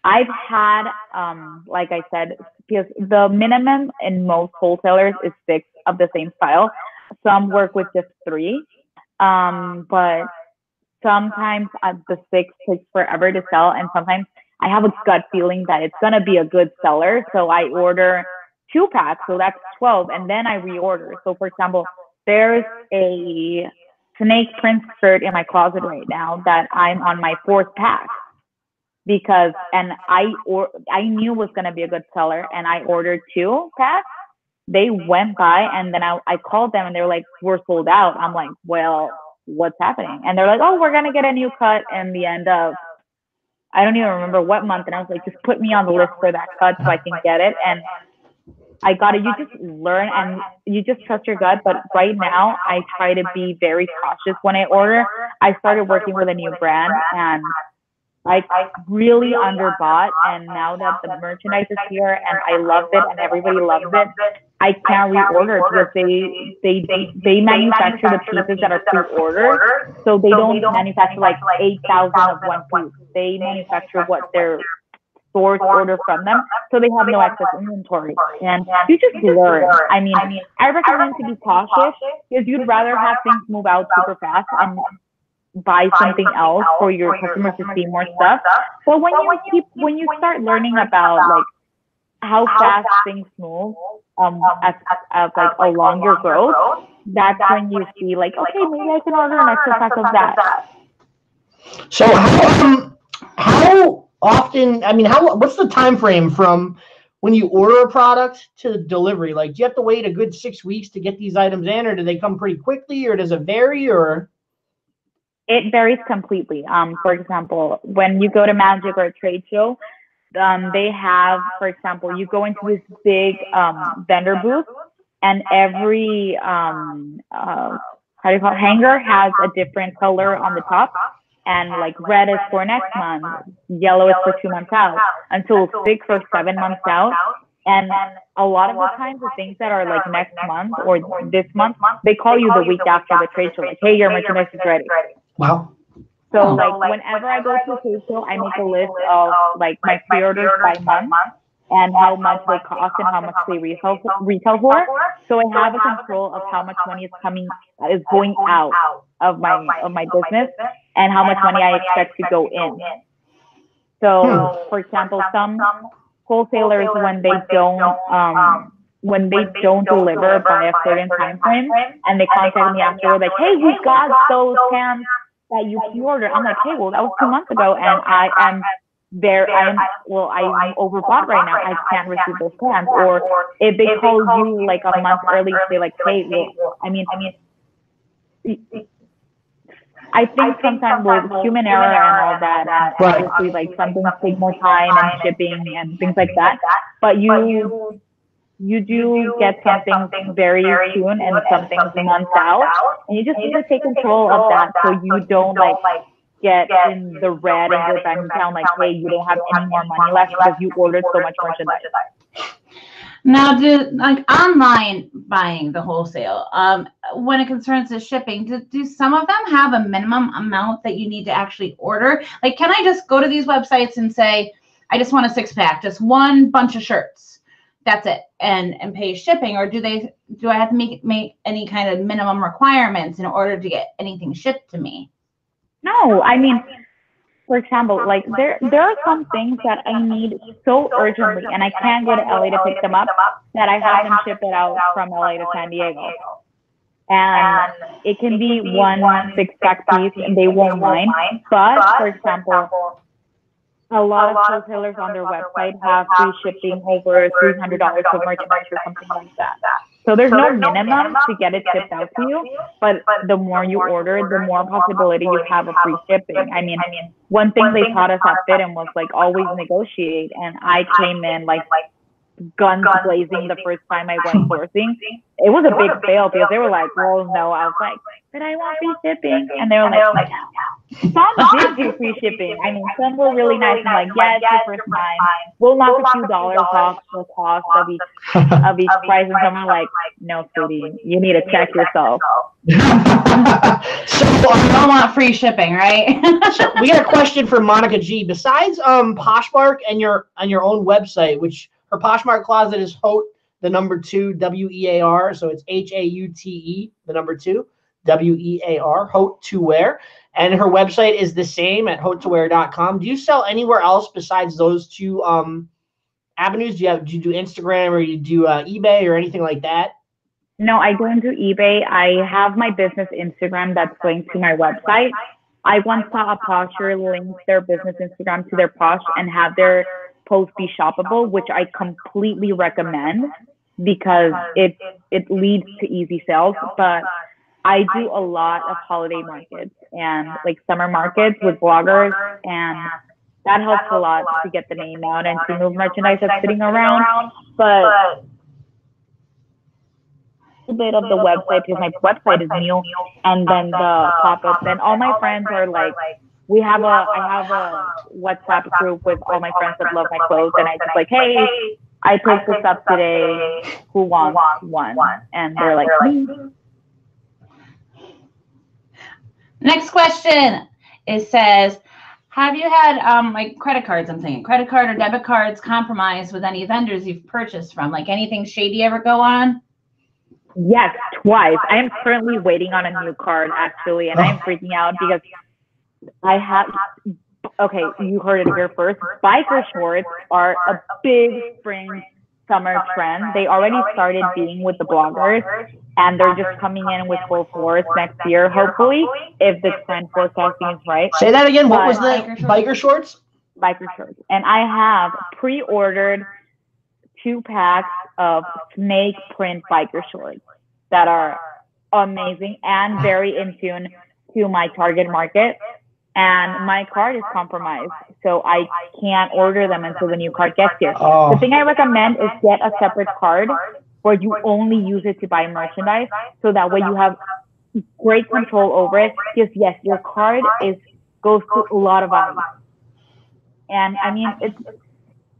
I've had, um, like I said, because the minimum in most wholesalers is six of the same style. Some work with just three, um, but sometimes uh, the six takes forever to sell, and sometimes I have a gut feeling that it's gonna be a good seller, so I order two packs, so that's twelve, and then I reorder. So for example, there's a snake print shirt in my closet right now that I'm on my fourth pack because and I or I knew was gonna be a good seller and I ordered two packs. They went by and then I, I called them and they were like, We're sold out. I'm like, Well, what's happening? And they're like, Oh, we're gonna get a new cut in the end of I don't even remember what month. And I was like, just put me on the list for that cut so I can get it. And I got it. You just learn and you just trust your gut. But right now, I try to be very cautious when I order. I started working with a new brand and I really underbought. And now that the merchandise is here and I love it and everybody loves it, I can't reorder because they they they, they manufacture the pieces that are pre-ordered, so they don't manufacture like eight thousand of one piece. They manufacture what they're source order from them so they have no excess inventory. And you just learn. I mean, I recommend to be cautious because you'd rather have things move out super fast and buy something else for your customers to see more stuff. But when you keep when you start learning about like how fast things move um as, as like along your growth, that's when you see like, okay, maybe I can order an extra pack of that. So how um, how often? I mean, how what's the time frame from when you order a product to delivery? Like, do you have to wait a good six weeks to get these items in, or do they come pretty quickly, or does it vary? Or It varies completely. Um, for example, when you go to Magic or a trade show, um, they have, for example, you go into this big um, vendor booth, and every um, uh, how do you call it, hanger has a different color on the top. And like red is for next month, yellow is for two months out, until six or seven months out. And a lot of the times, the things that are like next month or this month, they call you the week after the trade show, like, hey, your merchandise is ready. Wow, So Oh. like whenever I go to a trade show, I make a list of like my pre-orders by month and how much they cost and how much they retail retail for. So I have a control of how much money is coming is going out of my of my business and how much money I expect to go in. So for example, some wholesalers when they don't um when they don't deliver by a certain time frame and they contact me afterward like, hey, we got those cans that you pre-ordered. I'm like, hey, well, that was two months ago, and I am there. I am well, I'm overbought right now. I can't receive those cans. Or if they call you like a month early, say like, hey, well, I mean, I mean. I think sometimes with human error and all that, and Right. obviously like some things take more time and shipping and things like that. But you you do get some things very soon and some things months out, and you just need to take control of that so you don't like get in the red in your bank account like, hey, you don't have any more money left because you ordered so much merchandise. Now, do like online buying the wholesale, um, when it concerns the shipping, do, do some of them have a minimum amount that you need to actually order? Like, can I just go to these websites and say, I just want a six pack, just one bunch of shirts, that's it, and and pay shipping, or do they do I have to make make any kind of minimum requirements in order to get anything shipped to me? No, I mean, for example, like there there are some things that I need so urgently, and I can't go to LA to pick them up that I have them ship it out from LA to San Diego. And it can be one six pack piece, and they won't mind. But for example, a lot of wholesalers on their website have free shipping over three hundred dollars of merchandise or something like that. So there's no minimum to get it shipped out to you, but the more you order, the more possibility you have of free shipping. I mean, I mean, one thing they taught us at FIDM was like always negotiate, and I came in like guns blazing the first time I went (laughs) sourcing. It was a big fail because they were like, "Well, no." I was like, "But I want free shipping," and they were like, "Some did do free shipping. I mean, some were really nice and like, yeah, it's your first time. We'll knock a few dollars off the cost (laughs) of each of each price." And some are like, "No, sweetie, you need to check yourself." (laughs) so You um, don't want free shipping, right? so (laughs) we got a question from Monica G. Besides um Poshmark and your on your own website, which her Poshmark closet is Haute the number two W E A R, so it's H A U T E the number two W E A R Haute to wear, and her website is the same at haute2wear.com. Do you sell anywhere else besides those two um avenues? Do you have do you do Instagram or you do uh, eBay or anything like that? No, I don't do eBay. I have my business Instagram that's linked to my website. I once saw a posher link their business Instagram to their Posh and have their post be shoppable, which I completely recommend because it it leads to easy sales. But I do a lot of holiday markets and like summer markets with bloggers and that helps a lot to get the name out and to move merchandise that's sitting around. But a little bit of the website because my website is new and then the pop-ups and all my friends are like we have a I have a WhatsApp group with all my friends that love my clothes and I just like hey I picked this up today who wants one and they're like me. Next question. It says, Have you had um like credit cards? I'm thinking credit card or debit cards compromised with any vendors you've purchased from? Like anything shady ever go on? Yes, twice. I am currently waiting on a new card actually, and I'm freaking out because I have. Okay, you heard it here first. Biker shorts are a big spring summer trend. They already started being with the bloggers, and they're just coming in with full force next year, hopefully, if the trend forecasting is right. Say that again. What was the Biker shorts. biker shorts? biker shorts. And I have pre-ordered two packs of snake print biker shorts that are amazing and very in tune to my target market. And my card is compromised, so I can't order them until the new card gets here. Oh. The Oh, thing I recommend is get a separate card where you only use it to buy merchandise, so that way you have great control over it. Because yes, your card is goes to a lot of eyes, and I mean it's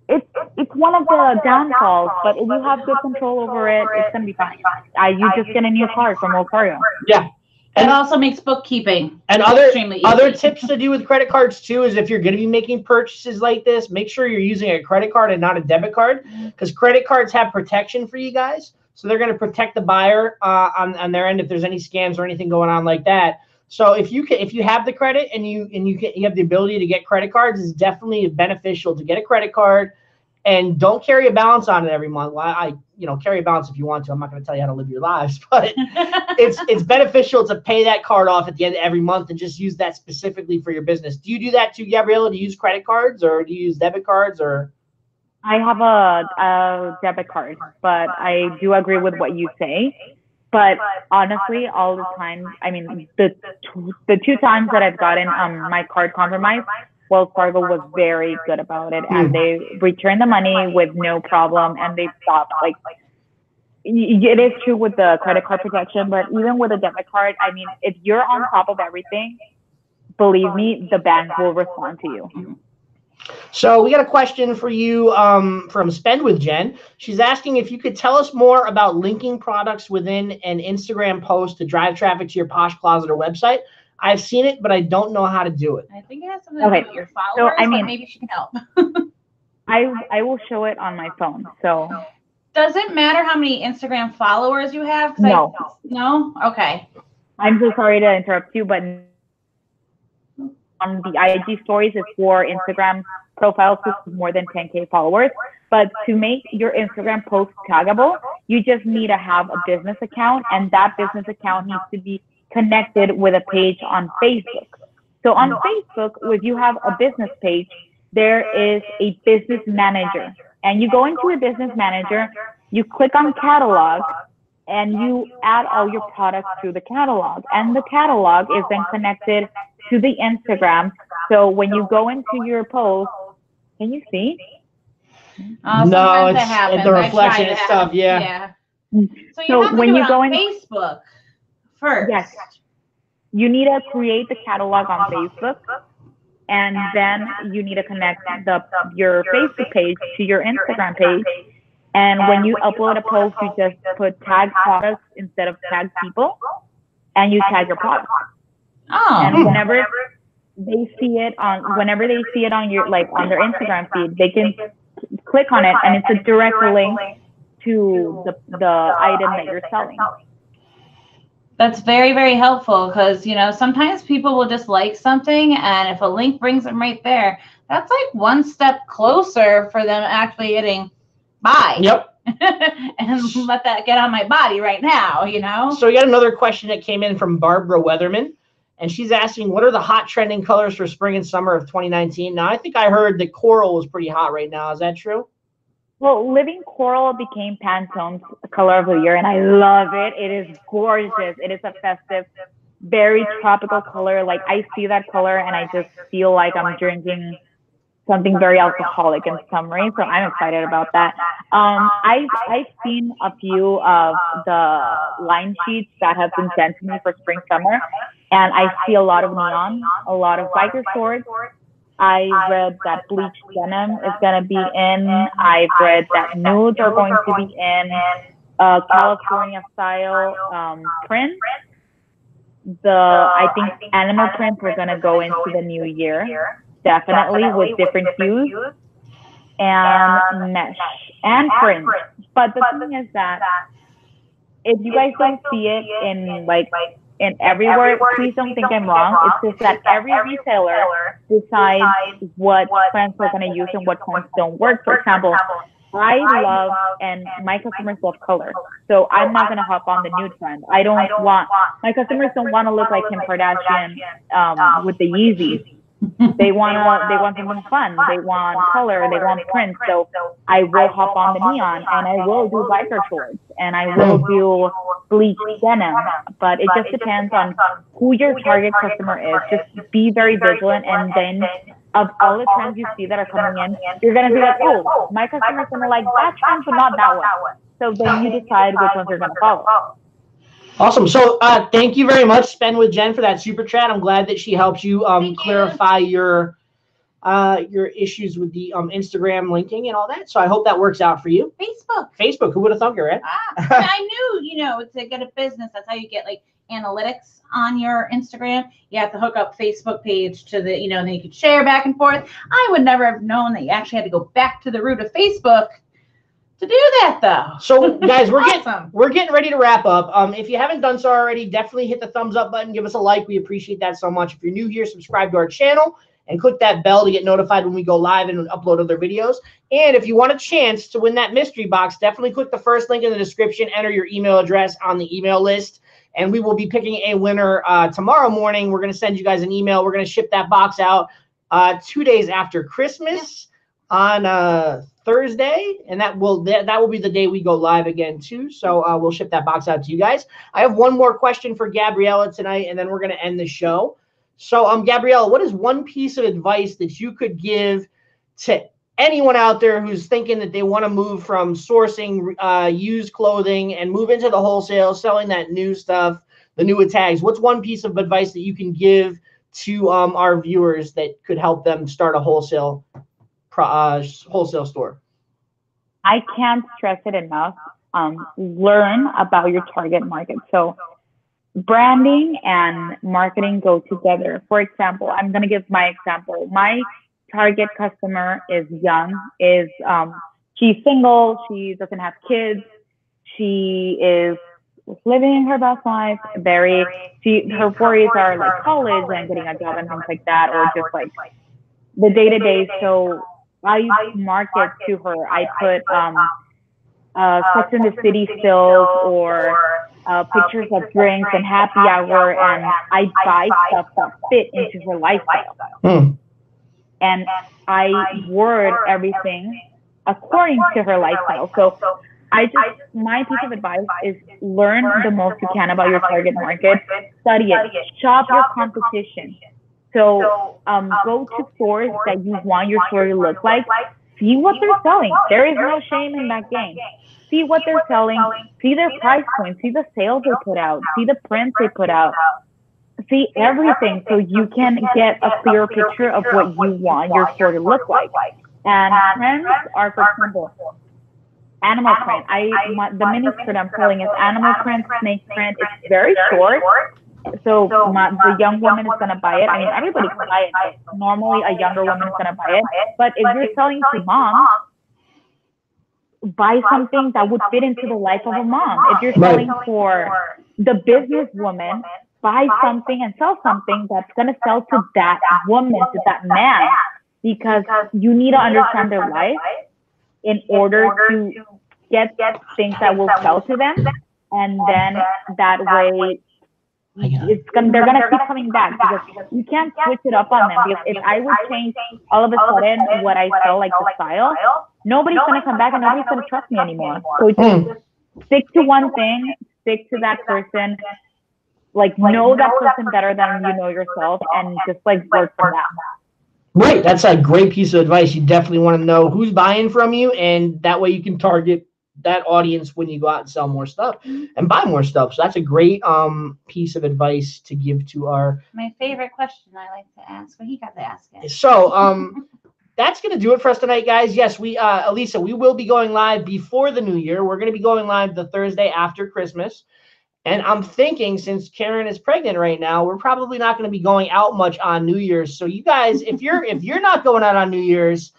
it's it's one of the downfalls. But if you have good control over it, it's gonna be fine. I you just get a new card from Locario. yeah. It And- also makes bookkeeping And other extremely easy. other tips to do with credit cards too is if you're going to be making purchases like this, make sure you're using a credit card and not a debit card because credit cards have protection for you guys. So they're going to protect the buyer uh, on on their end if there's any scams or anything going on like that. So if you can, if you have the credit and you and you can, you have the ability to get credit cards, it's definitely beneficial to get a credit card and don't carry a balance on it every month. Well, I you know carry a balance if you want to. I'm not going to tell you how to live your lives, (laughs) but (laughs) it's it's beneficial to pay that card off at the end of every month and just use that specifically for your business. Do you do that too, Gabriella? Do you use credit cards or do you use debit cards or? I have a, a debit card, but I do agree with what you say. But honestly, all the time, I mean, the the two times that I've gotten um my card compromised, Wells Fargo was very good about it, and they returned the money with no problem, and they stopped like. It is true with the credit card protection, but even with a debit card, I mean, if you're on top of everything, believe me, the bank will respond to you. So we got a question for you um, from Spend with Jen. She's asking if you could tell us more about linking products within an Instagram post to drive traffic to your Posh Closet or website. I've seen it, but I don't know how to do it. I think it has something to do with your followers. So, I but mean- maybe she can help. (laughs) I I will show it on my phone. So Does it matter how many Instagram followers you have? 'Cause I- No. no. Okay. I'm so sorry to interrupt you, but on the IG stories, it's for Instagram profiles with more than 10k followers. But to make your Instagram post taggable, you just need to have a business account, and that business account needs to be connected with a page on Facebook. So on Facebook, if you have a business page, there is a business manager, and you go into a business manager, you click on catalog, and you add all your products to the catalog. And the catalog is then connected to the Instagram. So when you go into your post, can you see? Uh, No, it's- it happens. the reflection and stuff, yeah. Yeah. Mm. So you So have to when you go on in- Facebook first. Yes. You need to create the catalog on Facebook. And then you need to connect the your Facebook page to your Instagram page. And when you upload a post, you just put tag products instead of tag people, and you tag your product. Oh. and whenever they see it on whenever they see it on your like on their instagram feed they can click on it and it's a direct link to the the item that you're selling That's very, very helpful because, you know, sometimes people will just like something, and if a link brings them right there, that's like one step closer for them actually hitting buy. Yep. (laughs) and let that get on my body right now, you know? So we got another question that came in from Barbara Weatherman, and she's asking, "What are the hot trending colors for spring and summer of 2019?" Now, I think I heard that coral was pretty hot right now. Is that true? Well living coral became pantone's color of the year and i love it. It is gorgeous. It is a festive very tropical color. Like i see that color and i just feel like i'm drinking something very alcoholic in summary so i'm excited about that. Um i've i've seen a few of the line sheets that have been sent to me for spring summer and i see a lot of neon a lot of biker shorts I read that bleached denim is going to be in. I've read that nudes are going to be in. Uh, California style um, prints. The I think animal prints are going to go into the new year, definitely with different hues and mesh and print. But the thing is that if you guys don't see it in like in everywhere, please don't think I'm wrong. It's just that every retailer decides what prints they're going to use and what prints don't work. For example, I love and my customers love color. So I'm not gonna hop on the nude trend. I don't want my customers don't want to look like Kim Kardashian um, with the Yeezys. They want to they want something fun. They want color. They want print. So I will hop on the neon and I will do biker shorts and I will mm-hmm. do bleach denim. But it just depends on who your target customer is. Just be very vigilant and then of all the trends you see that are coming in, you're gonna be like, oh, my customer's gonna like that trend, but not that one. So then you decide which ones you're gonna follow. Awesome. So uh, thank you very much, Spend with Jen, for that super chat. I'm glad that she helped you um, clarify your uh, your issues with the um, Instagram linking and all that. So I hope that works out for you. Facebook. Facebook. Who would have thunk it, right? Ah, (laughs) I knew, you know, to get a business, that's how you get like analytics on your Instagram. You have to hook up Facebook page to the, you know, and then you could share back and forth. I would never have known that you actually had to go back to the root of Facebook to do that though. So guys, we're (laughs) getting we're getting ready to wrap up. Um, if you haven't done so already, definitely hit the thumbs up button, give us a like. We appreciate that so much. If you're new here, subscribe to our channel and click that bell to get notified when we go live and upload other videos. And if you want a chance to win that mystery box, definitely click the first link in the description, enter your email address on the email list, and we will be picking a winner uh, tomorrow morning. We're going to send you guys an email. We're going to ship that box out uh, two days after Christmas on uh, Thursday, and that will that, that will be the day we go live again too. So uh, we'll ship that box out to you guys. I have one more question for Gabriella tonight, and then we're to end the show. So, um, Gabriella, what is one piece of advice that you could give to anyone out there who's thinking that they want to move from sourcing uh, used clothing and move into the wholesale, selling that new stuff, the newer tags? What's one piece of advice that you can give to um, our viewers that could help them start a wholesale uh, wholesale store? I can't stress it enough. Um, learn about your target market. So branding and marketing go together. For example, I'm going to give my example. My target customer is young, is um, she's single, she doesn't have kids, she is living her best life. Very, she her worries are like college and getting a job and things like that, or just like the day to day. So I market to her. I put um, uh, Sex in the City stills or uh, pictures of drinks and happy hour, and I buy stuff that fit into her lifestyle. Hmm. And I word everything according to her lifestyle. So I just, my piece of advice is learn the most you can about your target market, study it, shop your competition. So um, go to stores that you want your store to look like. See what they're selling. There is no shame in that game. See what they're selling. See their price points. See the sales they put out. See the prints they put out. See everything so you can get a clear picture of what you want your store to look like. And prints are, for example, animal print. I my, the mini skirt I'm selling is animal print, snake print. It's very short. So my, the young woman is gonna buy it. I mean, everybody can buy it. Normally, a younger woman is gonna buy it. But if you're selling to mom, buy something that would fit into the life of a mom. If you're selling for the businesswoman, buy something and sell something that's gonna sell to that woman, to that man, because you need to understand their life in order to get things that will sell to them, and then that way I got it. it's gonna they're gonna keep coming back because you can't switch it up on them because if I would change all of a sudden what I sell like the style, nobody's gonna come back and nobody's gonna trust me anymore. So just Hmm. stick to one thing, stick to that person, like know that person better than you know yourself and just like work from that. Right. That's a great piece of advice. You definitely want to know who's buying from you, and that way you can target that audience when you go out and sell more stuff and buy more stuff. So that's a great um piece of advice to give to our. My favorite question I like to ask, but he got to ask it. So um. (laughs) That's gonna do it for us tonight, guys. Yes, we, uh, Elisa, we will be going live before the new year. We're gonna be going live the Thursday after Christmas, And I'm thinking since Karen is pregnant right now, we're probably not going to be going out much on New Year's. So you guys, if you're if you're not going out on New Year's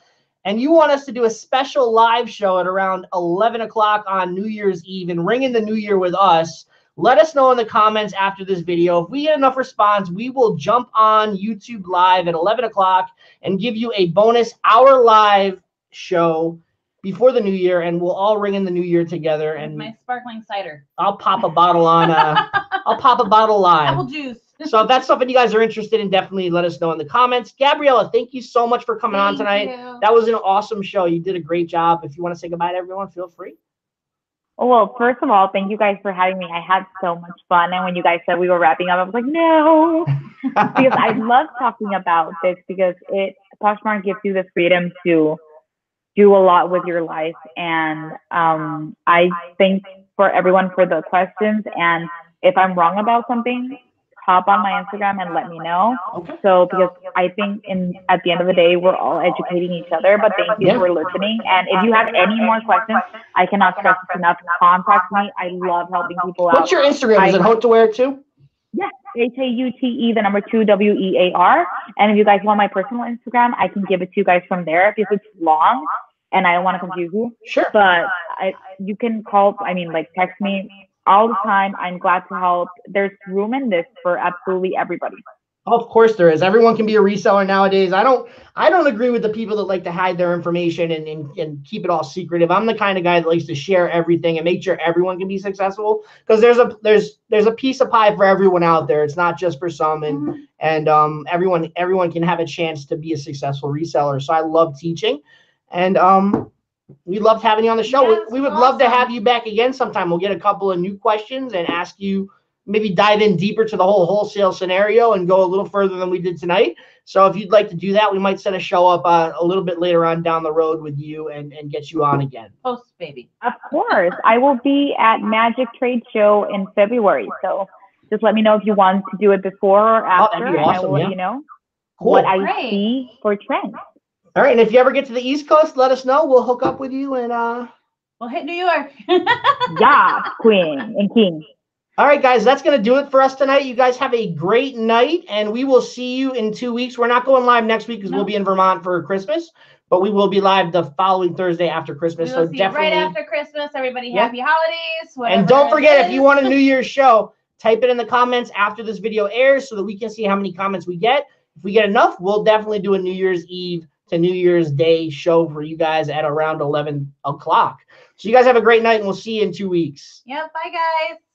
and you want us to do a special live show at around 11 o'clock on New Year's Eve and ring in the new year with us, let us know in the comments after this video. If we get enough response, we will jump on YouTube live at 11 o'clock and give you a bonus hour live show before the new year, and we'll all ring in the new year together. And my sparkling cider. I'll pop a bottle on. Uh, I'll pop a bottle live. (laughs) Apple juice. So if that's something you guys are interested in, definitely let us know in the comments. Gabriella, thank you so much for coming on tonight. you. That was an awesome show. You did a great job. If you want to say goodbye to everyone, feel free. Oh, Well, first of all, thank you guys for having me. I had so much fun. And when you guys said we were wrapping up, I was like, no, (laughs) because I love talking about this because it Poshmark gives you the freedom to do a lot with your life. And um, I thank for everyone for the questions. And if I'm wrong about something, hop on my Instagram and let me know. Okay. So because I think in at the end of the day we're all educating each other. But thank you Yeah. for listening. And if you have any more questions, I cannot stress this enough. Contact me. I love helping people out. What's your Instagram? Is it Haute to Wear too? H A U T E the number two W E A R. And if you guys want my personal Instagram, I can give it to you guys from there because it's long and I don't want to confuse you. Sure. But I you can call I mean like text me all the time. I'm glad to help. There's room in this for absolutely everybody. Of course there is. Everyone can be a reseller nowadays. I don't I don't agree with the people that like to hide their information and, and, and keep it all secretive. I'm the kind of guy that likes to share everything and make sure everyone can be successful. Because there's a there's there's a piece of pie for everyone out there. It's not just for some and Mhm. and um everyone everyone can have a chance to be a successful reseller. So I love teaching. And um we loved having you on the show. Yes, we, we would love to have you back again sometime. We'll get a couple of new questions and ask you maybe dive in deeper to the whole wholesale scenario and go a little further than we did tonight. So if you'd like to do that, we might set a show up uh, a little bit later on down the road with you and, and get you on again. Post baby. Of course. I will be at Magic Trade Show in February. So just let me know if you want to do it before or Oh, after. that'd be and I will yeah. you know Cool. what I Great. see for trends. All right. And if you ever get to the East Coast, let us know. We'll hook up with you. And uh, We'll hit New York. (laughs) Yeah, queen and king. all right, guys, that's going to do it for us tonight. You guys have a great night and we will see you in two weeks. We're not going live next week because No. we'll be in Vermont for Christmas, but we will be live the following Thursday after Christmas. We'll so see you right after Christmas. Everybody, Yeah. happy holidays. And don't it forget, if you want a New (laughs) Year's show, type it in the comments after this video airs so that we can see how many comments we get. If we get enough, we'll definitely do a New Year's Eve to New Year's Day show for you guys at around 11 o'clock. So you guys have a great night and we'll see you in two weeks. Yep. Bye, guys.